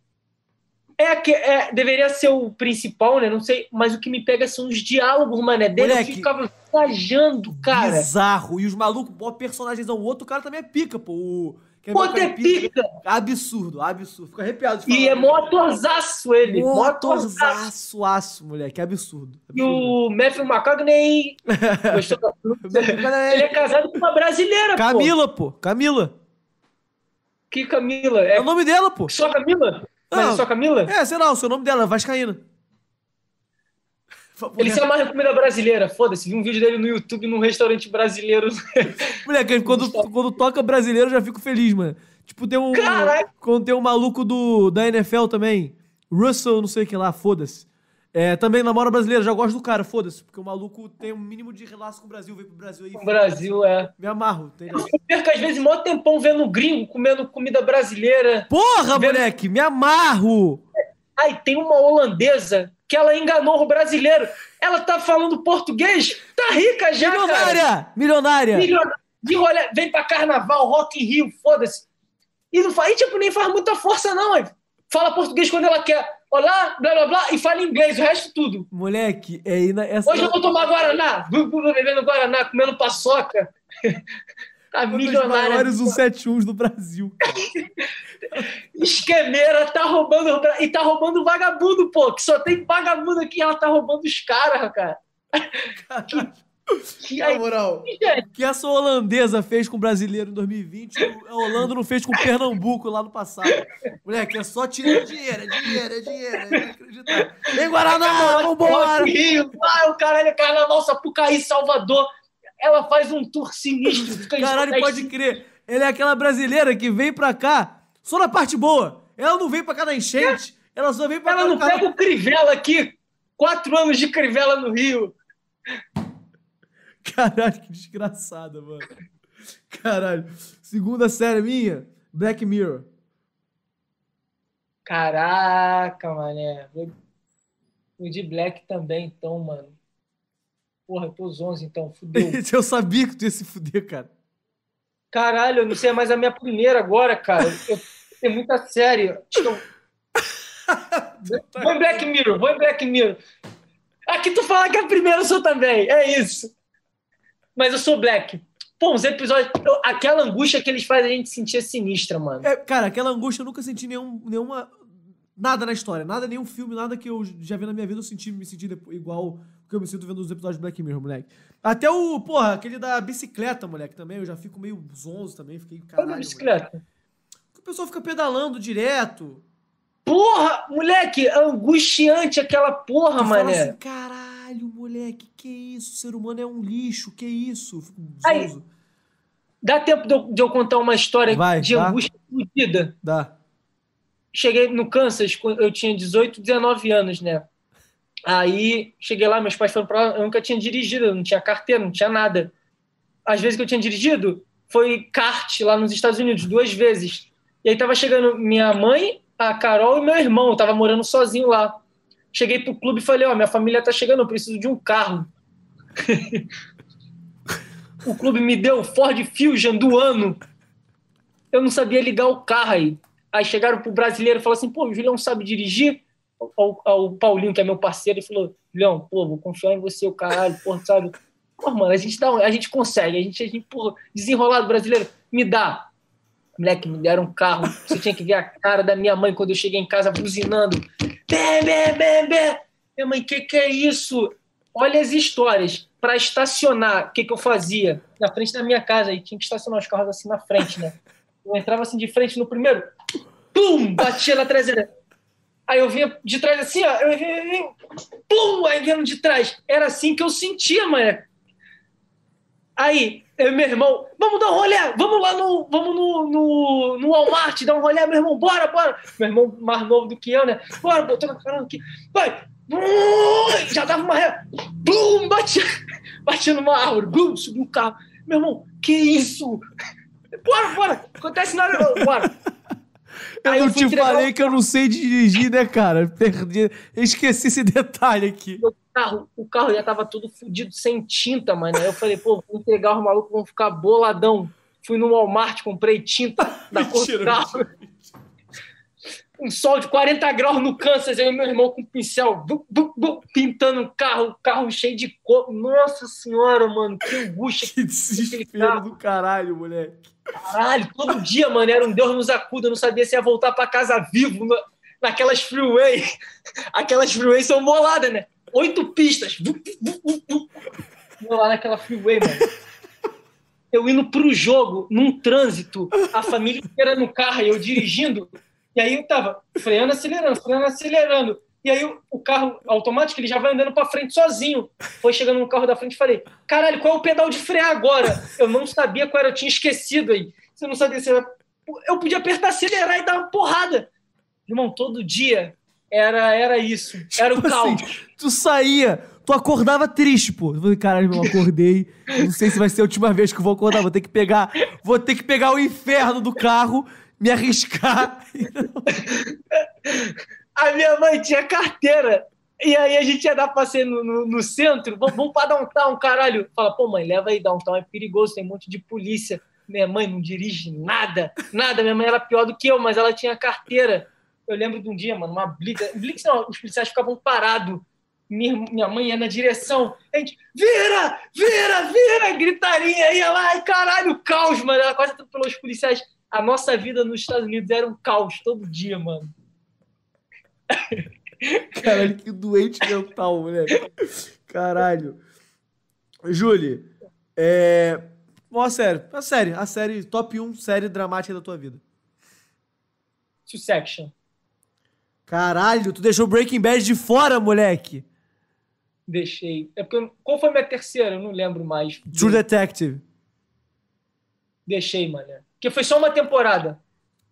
é que é, deveria ser o principal, né? Não sei, mas o que me pega são os diálogos, mané. Dele Moleque, eu ficava viajando, cara. Bizarro. E os malucos, pô, personagens. O outro cara também é pica, pô. O Pô, é pica. Absurdo, absurdo. Fico arrepiado de falar. E é mó atorzaço ele. Mó atorzaço, aço, moleque. absurdo. absurdo. E o Matthew McConaughey... Gostou Ele é casado com uma brasileira, Camila, pô. pô. Camila. Que Camila? É... é o nome dela, pô. Só Camila? Mas é só Camila? É, sei lá, o seu nome dela Vascaína. Ele se amarra em comida brasileira, foda-se. Vi um vídeo dele no YouTube num restaurante brasileiro. Moleque, quando, quando toca brasileiro eu já fico feliz, mano. Tipo, tem um. Caraca. Quando tem um maluco do, da NFL também. Russell, não sei o que lá, foda-se. É, também namora brasileiro, já gosto do cara, foda-se, porque o maluco tem um mínimo de relação com o Brasil, veio pro Brasil aí. O Brasil, é. Me amarro, entendeu? Eu perco às vezes mó tempão vendo gringo comendo comida brasileira. Porra, vendo... moleque, me amarro! Ai, tem uma holandesa que ela enganou o brasileiro. Ela tá falando português, tá rica já, Milionária! Cara. Milionária! Milionária! De rolê, vem pra carnaval, Rock in Rio, foda-se. E não faz, e, tipo, nem faz muita força, não. Fala português quando ela quer. Olá, blá blá blá, e fala inglês, o resto tudo. Moleque, é ina, essa... Hoje eu vou tomar Guaraná, bebendo Guaraná, comendo paçoca. Tá milionária. Um dos maiores 171 do Brasil. Esquemeira, tá roubando. E tá roubando vagabundo, pô. Que só tem vagabundo aqui ela tá roubando os caras, cara. Que, Na moral, o que essa holandesa fez com o brasileiro em 2020, a Holanda não fez com o Pernambuco lá no passado. Moleque, é só tirar dinheiro, é dinheiro, é dinheiro, é inacreditável. Vem Guaraná, vambora! Rio, vai, o caralho, Carnaval, Sapucaí, Salvador ela faz um tour sinistro. Caralho, pode crer. Ela é aquela brasileira que vem pra cá só na parte boa. Ela não vem pra cá na enchente. É. Ela só vem pra ela cá. Ela não pega o Crivella aqui. Quatro anos de Crivella no Rio. Caralho, que desgraçada, mano. Caralho. Segunda série minha, Black Mirror. Caraca, mané. O de Black também, então, mano. Porra, eu tô 11 então, fudeu. eu sabia que tu ia se fuder, cara. Caralho, eu não sei mais a minha primeira agora, cara. Eu tenho muita série. Eu... vou em Black Mirror, vou em Black Mirror. Aqui tu fala que a primeira eu sou também, é isso. Mas eu sou Black. Pô, os episódios. Aquela angústia que eles fazem a gente sentir é sinistra, mano. É, cara, aquela angústia eu nunca senti nenhum, nenhuma. Nada na história, nada, nenhum filme, nada que eu já vi na minha vida eu senti, me senti igual que eu me sinto vendo os episódios de Black Mirror, moleque. Até o, porra, aquele da bicicleta, moleque, também, eu já fico meio zonzo também, fiquei caralho. Qual bicicleta? Moleque. O pessoal fica pedalando direto. Porra, moleque, angustiante aquela porra, tu mané. Fala assim, caralho, moleque, que isso? O ser humano é um lixo, que isso? Aí, dá tempo de eu, de eu, contar uma história Vai, de dá. angústia fodida? Dá. Cheguei no Kansas, eu tinha 18, 19 anos, né? Aí cheguei lá, meus pais foram para lá, eu nunca tinha dirigido, não tinha carteira, não tinha nada. Às vezes que eu tinha dirigido foi kart lá nos Estados Unidos, duas vezes. E aí tava chegando minha mãe, a Carol e meu irmão, eu tava morando sozinho lá. Cheguei pro clube e falei: Ó, oh, minha família tá chegando, eu preciso de um carro. o clube me deu Ford Fusion do ano. Eu não sabia ligar o carro aí. Aí chegaram pro brasileiro e falaram assim: pô, o Julião sabe dirigir? O Paulinho, que é meu parceiro, ele falou: Julião, pô, vou confiar em você, o caralho, pô, sabe? Pô, mano, a gente, dá, a gente consegue, a gente, a gente pô, desenrolado brasileiro, me dá. Moleque, me deram um carro. Você tinha que ver a cara da minha mãe quando eu cheguei em casa buzinando. Bê, bê, bê, bê. Minha mãe, o que, que é isso? Olha as histórias. Para estacionar, o que, que eu fazia? Na frente da minha casa, e tinha que estacionar os carros assim na frente, né? Eu entrava assim de frente no primeiro, pum, batia na traseira. Aí eu vinha de trás assim, ó, eu vinha, pum, aí vindo de trás. Era assim que eu sentia, mano. Aí, eu meu irmão, vamos dar um rolê, vamos lá no, vamos no, no, no Walmart dar um rolê, meu irmão, bora, bora. Meu irmão mais novo do que eu, né? Bora, botou na cara aqui, vai. Já dava uma ré, blum, batia, batia numa árvore, blum, subiu o carro. Meu irmão, que isso? Bora, bora, acontece nada, bora. Eu Aí não eu te falei que eu não sei dirigir, né, cara? Perdi, esqueci esse detalhe aqui. O carro, o carro já tava todo fudido, sem tinta, mano. Aí eu falei, pô, vou entregar os malucos, vão ficar boladão. Fui no Walmart, comprei tinta da cor do carro. Um sol de 40 graus no Kansas, eu e meu irmão com um pincel bu, bu, bu, pintando o carro, carro cheio de cor. Nossa senhora, mano, que angústia. Que desespero do caralho, moleque. Caralho, todo dia, mano, era um Deus nos acuda, eu não sabia se ia voltar para casa vivo no, naquelas freeway. Aquelas freeway são boladas, né? Oito pistas. lá naquela freeway, mano. Eu indo pro jogo, num trânsito, a família inteira no carro e eu dirigindo. E aí eu tava freando, acelerando, freando, acelerando. E aí o, o carro automático ele já vai andando para frente sozinho. Foi chegando no carro da frente e falei: caralho, qual é o pedal de frear agora? Eu não sabia qual era, eu tinha esquecido aí. Você não sabia se era. Eu podia apertar, acelerar e dar uma porrada. Irmão, todo dia era, era isso. Era tipo o caos. Assim, tu saía, tu acordava triste, pô. Eu falei, caralho, eu acordei. Não sei se vai ser a última vez que eu vou acordar. Vou ter que pegar, vou ter que pegar o inferno do carro, me arriscar. A minha mãe tinha carteira. E aí a gente ia dar passeio no, no, no centro. Vamos, vamos para downtown, caralho. Fala, pô, mãe, leva aí downtown, é perigoso, tem um monte de polícia. Minha mãe não dirige nada, nada. Minha mãe era pior do que eu, mas ela tinha carteira. Eu lembro de um dia, mano, uma blitz. Blitz não, os policiais ficavam parados. Minha, minha mãe ia na direção. A gente, vira, vira, vira, gritaria. Ia lá, ai, caralho, caos, mano. Ela quase pelos policiais. A nossa vida nos Estados Unidos era um caos todo dia, mano. Caralho, que doente mental, moleque. Caralho. Julie, é. Uma série, a série, a série, top 1 série dramática da tua vida. Succession. Caralho, tu deixou Breaking Bad de fora, moleque. Deixei. É porque qual foi minha terceira? Eu não lembro mais. True Detective. Deixei, mano. Porque foi só uma temporada.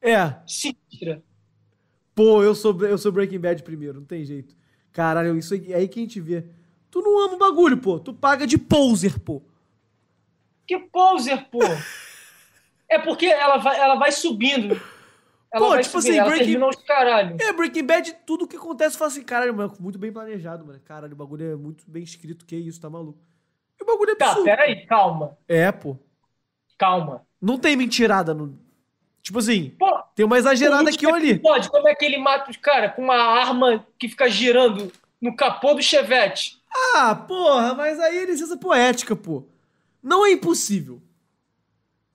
É. Sinistra. Pô, eu sou, eu sou Breaking Bad primeiro, não tem jeito. Caralho, isso aí, é aí que a gente vê. Tu não ama o bagulho, pô. Tu paga de poser, pô. Que poser, pô? é porque ela vai, ela vai subindo. Ela pô, vai tipo subindo, assim, Breaking... os caralho. É, Breaking Bad, tudo que acontece, fala assim, caralho, mano, muito bem planejado, mano. Caralho, o bagulho é muito bem escrito, que isso, tá maluco. E o bagulho é tá, absurdo. Tá, peraí, calma. É, pô. Calma. Não tem mentirada no... Tipo assim, Pô, tem uma exagerada aqui ou ali. Pode, como é que ele mata os caras com uma arma que fica girando no capô do Chevette? Ah, porra, mas aí é licença poética, pô. Não é impossível.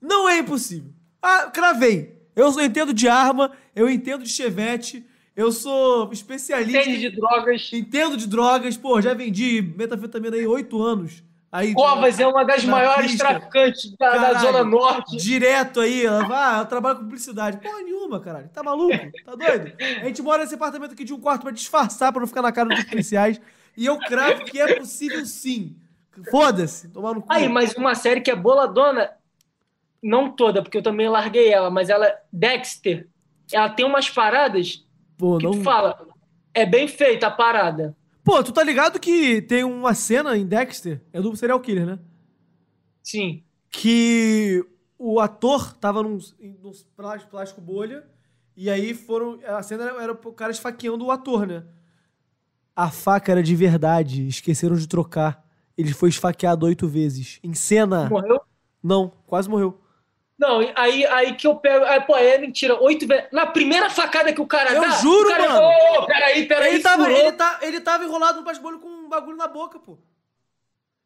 Não é impossível. Ah, cravei. Eu entendo de arma, eu entendo de Chevette, eu sou especialista. Entende de drogas. Entendo de drogas, pô, já vendi metanfetamina aí oito anos. Aí, Covas é uma das maiores pista. traficantes da, caralho, da, Zona Norte. Direto aí, ela vai, ela trabalha com publicidade. Porra nenhuma, caralho. Tá maluco? Tá doido? A gente mora nesse apartamento aqui de um quarto pra disfarçar, pra não ficar na cara dos policiais. E eu cravo que é possível sim. Foda-se, tomar no cu. Aí, mas uma série que é boladona, não toda, porque eu também larguei ela, mas ela, Dexter, ela tem umas paradas Pô, que não... tu fala, é bem feita a parada. Pô, tu tá ligado que tem uma cena em Dexter, é do serial killer, né? Sim. Que o ator tava num, num plástico bolha, e aí foram. A cena era, era o cara esfaqueando o ator, né? A faca era de verdade, esqueceram de trocar. Ele foi esfaqueado oito vezes. Em cena. Morreu? Não, quase morreu. Não, aí, aí que eu pego. Aí, pô, é mentira. Oito vezes. Na primeira facada que o cara eu dá. Eu juro, cara, mano. Oh, peraí, peraí. Ele tava, ele, tá, ele tava enrolado no basbolho com um bagulho na boca, pô.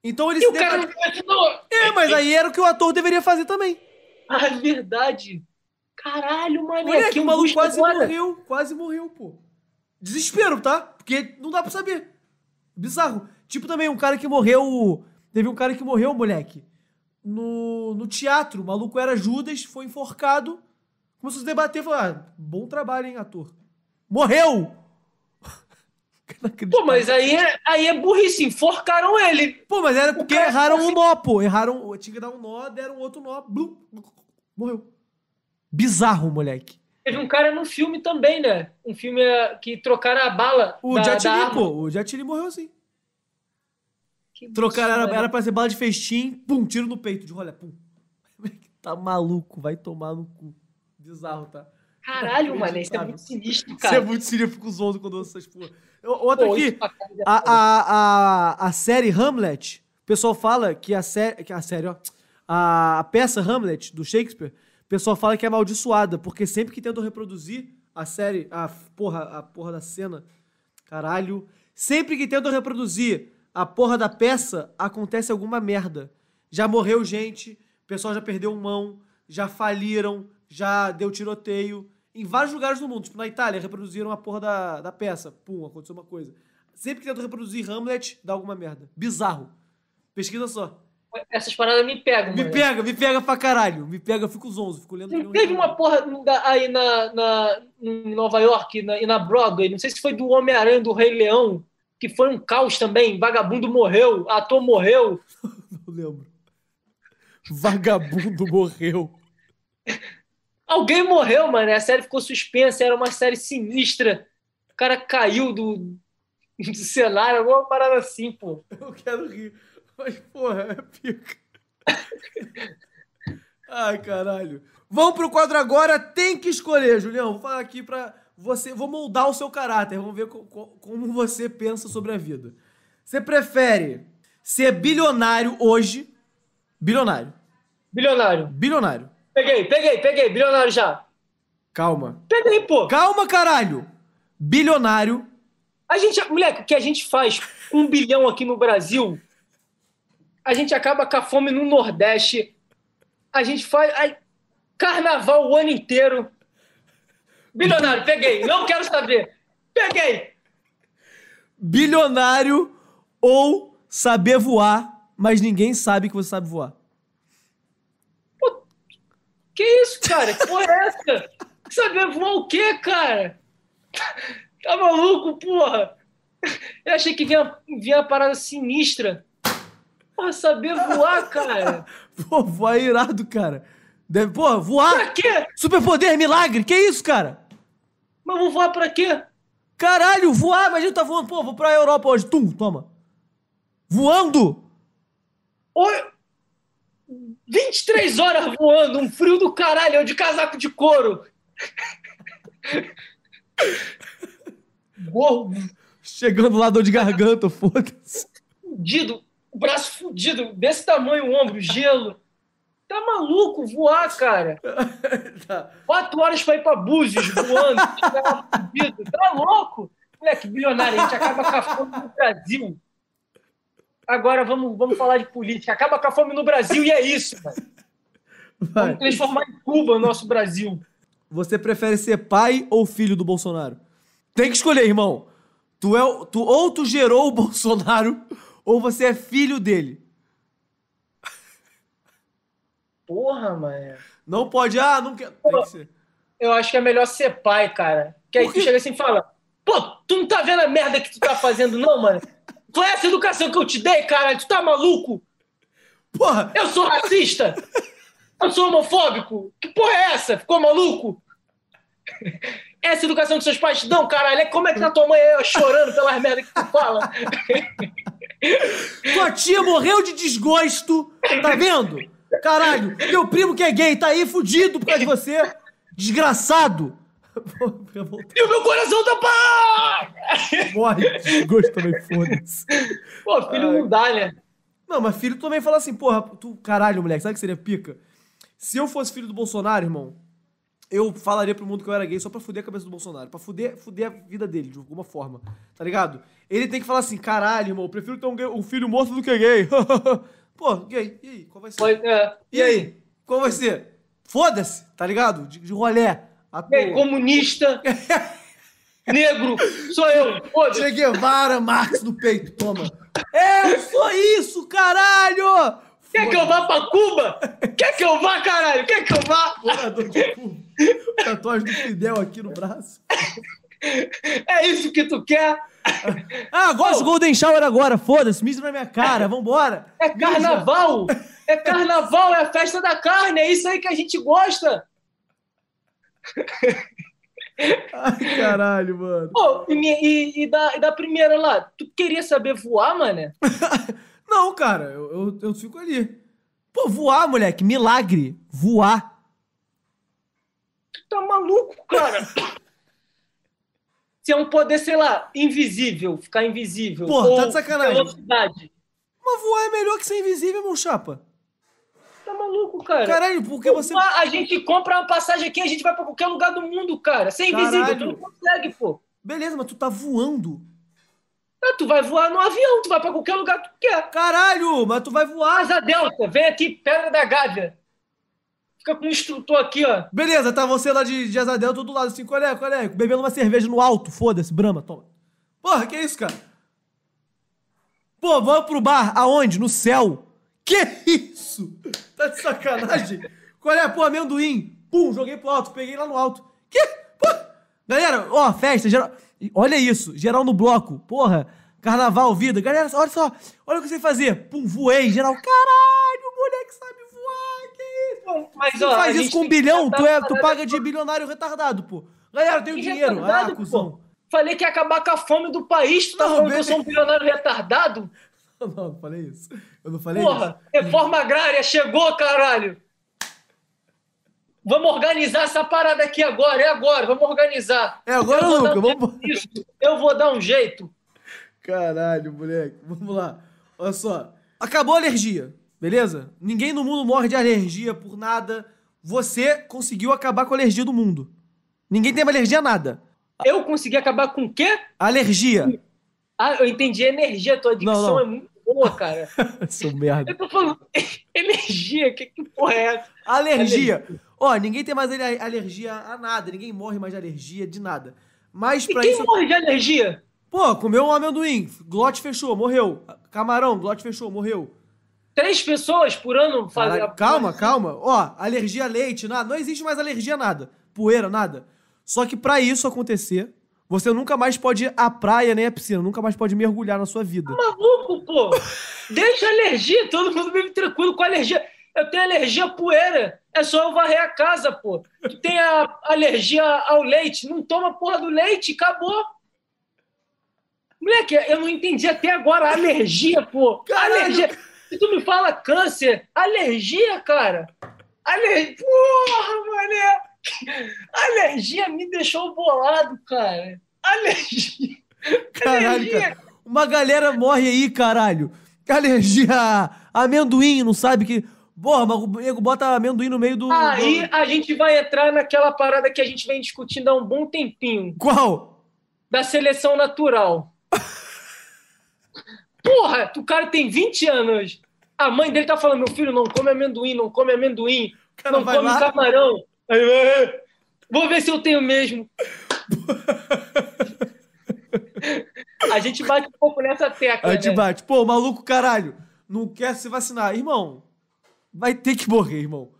Então ele e se o cara não É, mas aí era o que o ator deveria fazer também. Ah, é verdade. Caralho, mano. Moleque, o maluco quase agora. morreu. Quase morreu, pô. Desespero, tá? Porque não dá pra saber. Bizarro. Tipo também um cara que morreu. Teve um cara que morreu, moleque. No, no teatro. O maluco era Judas, foi enforcado. Começou a se debater. Falou: ah, bom trabalho, hein, ator. Morreu! Pô, mas aí é, aí é burrice, enforcaram ele. Pô, mas era porque erraram um nó, pô. Erraram. Tinha que dar um nó, deram outro nó. Blum, morreu. Bizarro, moleque. Teve um cara no filme também, né? Um filme é, que trocaram a bala. O Li, pô. O Jet Li morreu assim. Que trocaram, era, era pra ser bala de festim, pum, tiro no peito de rolê, pum. Tá maluco, vai tomar no cu. Bizarro, tá? Caralho, mano, isso é muito sinistro, cara. Isso é muito sinistro, eu fico zoando quando eu ouço essas porra. Outra Pô, aqui, a, a, a, a série Hamlet, o pessoal fala que a série, que a série, ó, a, a peça Hamlet, do Shakespeare, o pessoal fala que é amaldiçoada, porque sempre que tentam reproduzir a série, a porra, a porra da cena, caralho, sempre que tentam reproduzir a porra da peça, acontece alguma merda. Já morreu gente, o pessoal já perdeu mão, já faliram, já deu tiroteio. Em vários lugares do mundo. Tipo, na Itália, reproduziram a porra da, da peça. Pum, aconteceu uma coisa. Sempre que tento reproduzir Hamlet, dá alguma merda. Bizarro. Pesquisa só. Essas paradas me pegam, Me mano. pega, me pega pra caralho. Me pega, eu fico zonzo, fico lendo. Não teve uma porra aí na, na, em Nova York na, e na Broadway, não sei se foi do Homem-Aranha do Rei Leão, que foi um caos também. Vagabundo morreu, ator morreu. não lembro. Vagabundo morreu. Alguém morreu, mano. A série ficou suspensa, era uma série sinistra. O cara caiu do, do cenário, alguma parada assim, pô. Eu quero rir. Mas, porra, é pica. Ai, caralho. Vamos pro quadro agora. Tem que escolher, Julião. Vou falar aqui pra você. Vou moldar o seu caráter. Vamos ver co como você pensa sobre a vida. Você prefere ser bilionário hoje? Bilionário. Bilionário. Bilionário. Peguei, peguei, peguei. Bilionário já. Calma. Peguei, pô. Calma, caralho. Bilionário. A gente, moleque, o que a gente faz um bilhão aqui no Brasil, a gente acaba com a fome no Nordeste. A gente faz ai, carnaval o ano inteiro. Bilionário, peguei. Não quero saber. Peguei. Bilionário ou saber voar, mas ninguém sabe que você sabe voar. Que isso, cara? Que porra é essa? Saber voar o quê, cara? Tá maluco, porra? Eu achei que vinha, vinha uma parada sinistra. Porra, saber voar, cara. Pô, voar é irado, cara. Deve, pô, voar. Pra quê? Superpoder, milagre. Que isso, cara? Mas vou voar pra quê? Caralho, voar. Imagina tá voando. Pô, vou pra Europa hoje. Tum, toma. Voando. Oi. 23 horas voando, um frio do caralho, eu de casaco de couro. Gorro. Chegando lá, dor de garganta, foda-se. Fudido, o braço fudido, desse tamanho o ombro, gelo. Tá maluco voar, cara? tá. Quatro horas pra ir pra Búzios voando, tá fudido. Tá louco? Moleque, bilionário, a gente acaba com a fome no Brasil. Agora vamos, vamos falar de política. Acaba com a fome no Brasil e é isso, mano. Vamos transformar em Cuba o nosso Brasil. Você prefere ser pai ou filho do Bolsonaro? Tem que escolher, irmão. Tu é, tu, ou tu gerou o Bolsonaro, ou você é filho dele. Porra, mano. Não pode, ah, não quero. Tem que ser. Eu acho que é melhor ser pai, cara. Que aí tu chega assim e fala: Pô, tu não tá vendo a merda que tu tá fazendo, não, mano? Foi essa educação que eu te dei, caralho? Tu tá maluco? Porra! Eu sou racista? eu sou homofóbico? Que porra é essa? Ficou maluco? Essa educação dos seus pais não, caralho. É como é que tá tua mãe aí, chorando pelas merdas que tu fala? tua tia morreu de desgosto, tá vendo? Caralho, meu primo que é gay tá aí fudido por causa de você. Desgraçado. e o meu coração tá pá! Morre, desgosto também, foda-se. Pô, filho Ai. não dá, né? Não, mas filho também fala assim, porra, tu, caralho, moleque, sabe que seria pica? Se eu fosse filho do Bolsonaro, irmão, eu falaria pro mundo que eu era gay só pra fuder a cabeça do Bolsonaro. Pra fuder, fuder a vida dele, de alguma forma. Tá ligado? Ele tem que falar assim, caralho, irmão, eu prefiro ter um, gay, um filho morto do que gay. Pô, gay, e aí? Qual vai ser? Foi, é. E, e aí? aí? Qual vai ser? Foda-se, tá ligado? De, de rolé. Comunista. negro, sou eu. Foda-se. Che Guevara, Marx no peito, toma. É, só isso, caralho! Quer que eu vá pra Cuba? Quer que eu vá, caralho? Quer que eu vá? Tatuagem do Fidel aqui no braço. É isso que tu quer? Ah, gosto do Golden Shower agora, foda-se, mija na minha cara, vambora. É carnaval! É carnaval, é a festa da carne, é isso aí que a gente gosta. Ai, caralho, mano. Pô, e, e, e, da, e da primeira lá, tu queria saber voar, mané? Não, cara, eu, eu, eu fico ali. Pô, voar, moleque, milagre. Voar. Tu tá maluco, cara? Se é um poder, sei lá, invisível, ficar invisível. Porra, tá de sacanagem. Velocidade. Mas voar é melhor que ser invisível, meu chapa. Tá maluco, cara? Caralho, porque você. A gente compra uma passagem aqui, a gente vai pra qualquer lugar do mundo, cara. Ser invisível, Caralho. tu não consegue, pô. Beleza, mas tu tá voando. Ah, tu vai voar no avião, tu vai pra qualquer lugar que tu quer. Caralho, mas tu vai voar. Asa Delta, vem aqui, Pedra da Gávea. Fica com o instrutor aqui, ó. Beleza, tá você lá de, de Asa Delta do lado, assim, qual é, qual é? Bebendo uma cerveja no alto, foda-se, Brama, toma. Porra, que isso, cara? Pô, vamos pro bar, aonde? No céu. Que isso? Tá de sacanagem? Qual é, pô, amendoim? Pum, joguei pro alto, peguei lá no alto. Que? Pô. Galera, ó, festa, geral... Olha isso, geral no bloco. Porra, carnaval, vida. Galera, olha só, olha o que você fazer. Pum, voei, geral. Caralho, o moleque sabe? Bom, mas, tu ó, faz isso com um bilhão, tu, é, tu paga de bilionário retardado, pô. Galera, eu tenho que dinheiro. Ah, cuzão. Falei que ia acabar com a fome do país, tu tá não, falando que eu sou um bilionário retardado? Não, não falei isso. Eu não falei Porra, isso. Porra, reforma agrária chegou, caralho. Vamos organizar essa parada aqui agora, é agora, vamos organizar. É agora, Luca, vamos. Isso, eu vou dar um jeito. Caralho, moleque. Vamos lá. Olha só. Acabou a alergia, beleza? Ninguém no mundo morre de alergia por nada. Você conseguiu acabar com a alergia do mundo. Ninguém tem alergia a nada. Eu consegui acabar com o quê? Alergia. Ah, eu entendi energia. Tua dicção não, não. é muito boa, cara. Sou merda. Eu tô falando energia. Que, que porra é essa? Alergia. Ó, ninguém tem mais alergia a nada, ninguém morre mais de alergia de nada. Mas pra e quem isso. morre de alergia? Pô, comeu um amendoim, glote fechou, morreu. Camarão, glote fechou, morreu. Três pessoas por ano fazem. Calma, calma. Ó, alergia a leite, nada. Não existe mais alergia a nada. Poeira, nada. Só que para isso acontecer, você nunca mais pode ir à praia nem à piscina, nunca mais pode mergulhar na sua vida. Tá maluco, pô! Deixa a alergia, todo mundo vive tranquilo com alergia. Eu tenho alergia à poeira. É só eu varrer a casa, pô. Tu tem a alergia ao leite. Não toma porra do leite, acabou. Moleque, eu não entendi até agora a alergia, pô. Caralho. Alergia. Se tu me fala câncer, alergia, cara. Alergia. Porra, mané. Alergia me deixou bolado, cara. Alergia. Caralho, alergia. Cara. Uma galera morre aí, caralho. Alergia a amendoim, não sabe que Porra, mas o nego bota amendoim no meio do. Aí a gente vai entrar naquela parada que a gente vem discutindo há um bom tempinho. Qual? Da seleção natural. Porra, o cara tem 20 anos. A mãe dele tá falando: meu filho, não come amendoim, não come amendoim, não come lá? camarão. Aí, vou ver se eu tenho mesmo. a gente bate um pouco nessa tecla. A gente né? bate. Pô, maluco, caralho, não quer se vacinar. Irmão, vai ter que morrer, irmão.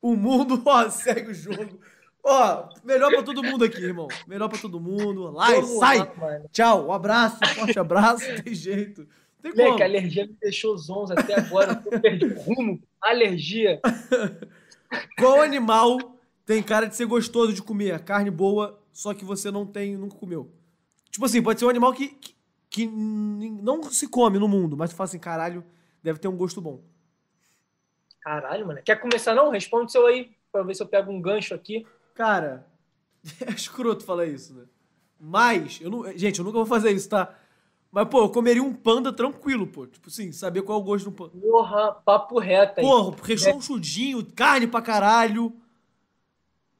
O mundo, ó, segue o jogo. Ó, melhor pra todo mundo aqui, irmão. Melhor pra todo mundo. Lá e sai. Lá, Tchau, um abraço, um forte abraço. Tem jeito. Tem como. que a alergia me deixou zonzo até agora. Eu perdi o rumo. Alergia. Qual animal tem cara de ser gostoso de comer? Carne boa só que você não tem, nunca comeu. Tipo assim, pode ser um animal que, que, que não se come no mundo, mas tu fala assim, caralho, deve ter um gosto bom. Caralho, mano. Quer começar não? Responde seu aí, pra ver se eu pego um gancho aqui. Cara, é escroto falar isso, né? Mas, eu não, gente, eu nunca vou fazer isso, tá? Mas, pô, eu comeria um panda tranquilo, pô. Tipo assim, saber qual é o gosto do panda. Porra, papo reto aí. Porra, rechonchudinho, carne pra caralho.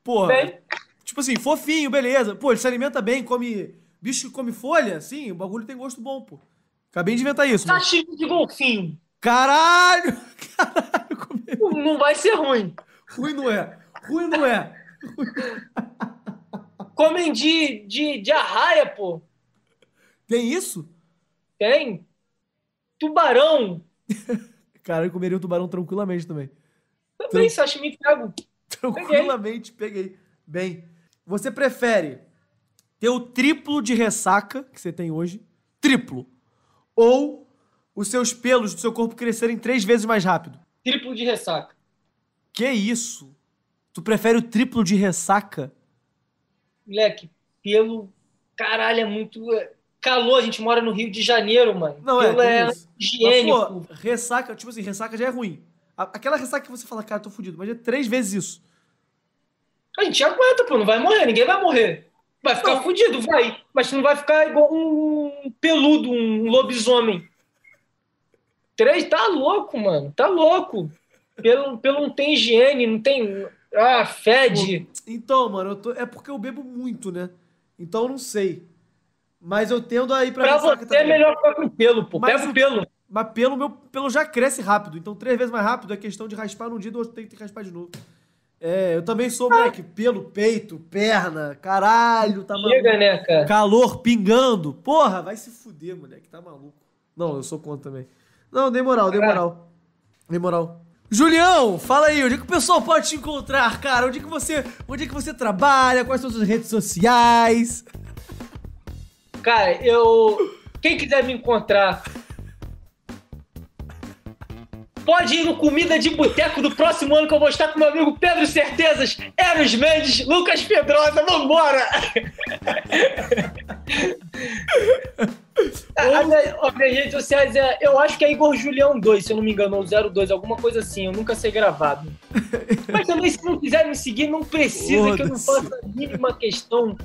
Porra. Bem. Tipo assim, fofinho, beleza. Pô, ele se alimenta bem, come. Bicho que come folha, assim, o bagulho tem gosto bom, pô. Acabei de inventar isso. Sashimi mas... de golfinho. Caralho! Caralho, comer. Não vai ser ruim. Ruim não é. Ruim não é. Comem de, de, de arraia, pô. Tem isso? Tem. Tubarão. Cara, eu comeria um tubarão tranquilamente também. Também, Tran... sashimi pego. Tranquilamente peguei. peguei. Bem, você prefere ter o triplo de ressaca que você tem hoje, triplo, ou os seus pelos do seu corpo crescerem três vezes mais rápido? Triplo de ressaca. Que isso? Tu prefere o triplo de ressaca? Moleque, pelo. Caralho, é muito calor, a gente mora no Rio de Janeiro, mano. Não, é, é, é higiênico. Mas, pô, ressaca, tipo assim, ressaca já é ruim. Aquela ressaca que você fala, cara, tô fudido, mas é três vezes isso. A gente aguenta, pô, não vai morrer, ninguém vai morrer. Vai ficar não. fudido, vai. Mas não vai ficar igual um peludo, um lobisomem. Três, tá louco, mano, tá louco. Pelo, pelo não tem higiene, não tem. Ah, fede. Então, mano, tô... é porque eu bebo muito, né? Então eu não sei. Mas eu tendo a ir pra Pra você é melhor ficar com pelo, pô. Mas Pega o pelo. Mas pelo, meu pelo já cresce rápido. Então, três vezes mais rápido é questão de raspar num dia e outro tem que raspar de novo. É, eu também sou, ah. moleque, pelo, peito, perna, caralho, tá maluco. Chega, né, cara? Calor pingando. Porra, vai se fuder, moleque, tá maluco. Não, eu sou contra também. Não, dei moral, dei moral. Dei moral. Julião, fala aí, onde é que o pessoal pode te encontrar, cara? Onde é que você, onde é que você trabalha? Quais são as suas redes sociais? Cara, eu. Quem quiser me encontrar. Pode ir no Comida de Boteco do próximo ano que eu vou estar com meu amigo Pedro Certezas, Eros Mendes, Lucas Pedrosa, vambora! As minhas redes sociais é. Eu acho que é Igor Julião 2, se eu não me engano, ou 02, alguma coisa assim. Eu nunca sei gravado. Mas também, se não quiser me seguir, não precisa, que eu não faço a mínima questão.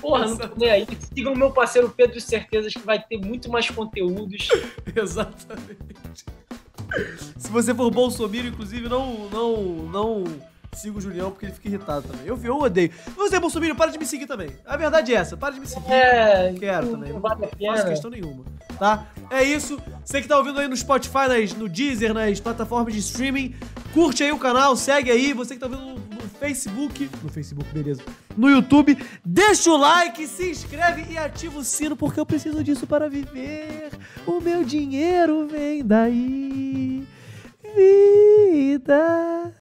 Porra, não tô nem aí. Sigam o meu parceiro Pedro Certezas, que vai ter muito mais conteúdos. Exatamente. Se você for Bolsonaro, inclusive, não, não, não sigo o Julião porque ele fica irritado também. Eu, eu odeio. Você, Bolsonaro, para de me seguir também. A verdade é essa, para de me seguir. É, quero não também. Não, vale não faço questão nenhuma. Tá? É isso. Você que tá ouvindo aí no Spotify, nas, no Deezer, nas plataformas de streaming, curte aí o canal, segue aí. Você que tá ouvindo no, no Facebook. No Facebook, beleza. No YouTube, deixa o like, se inscreve e ativa o sino, porque eu preciso disso para viver. O meu dinheiro vem daí. Vida.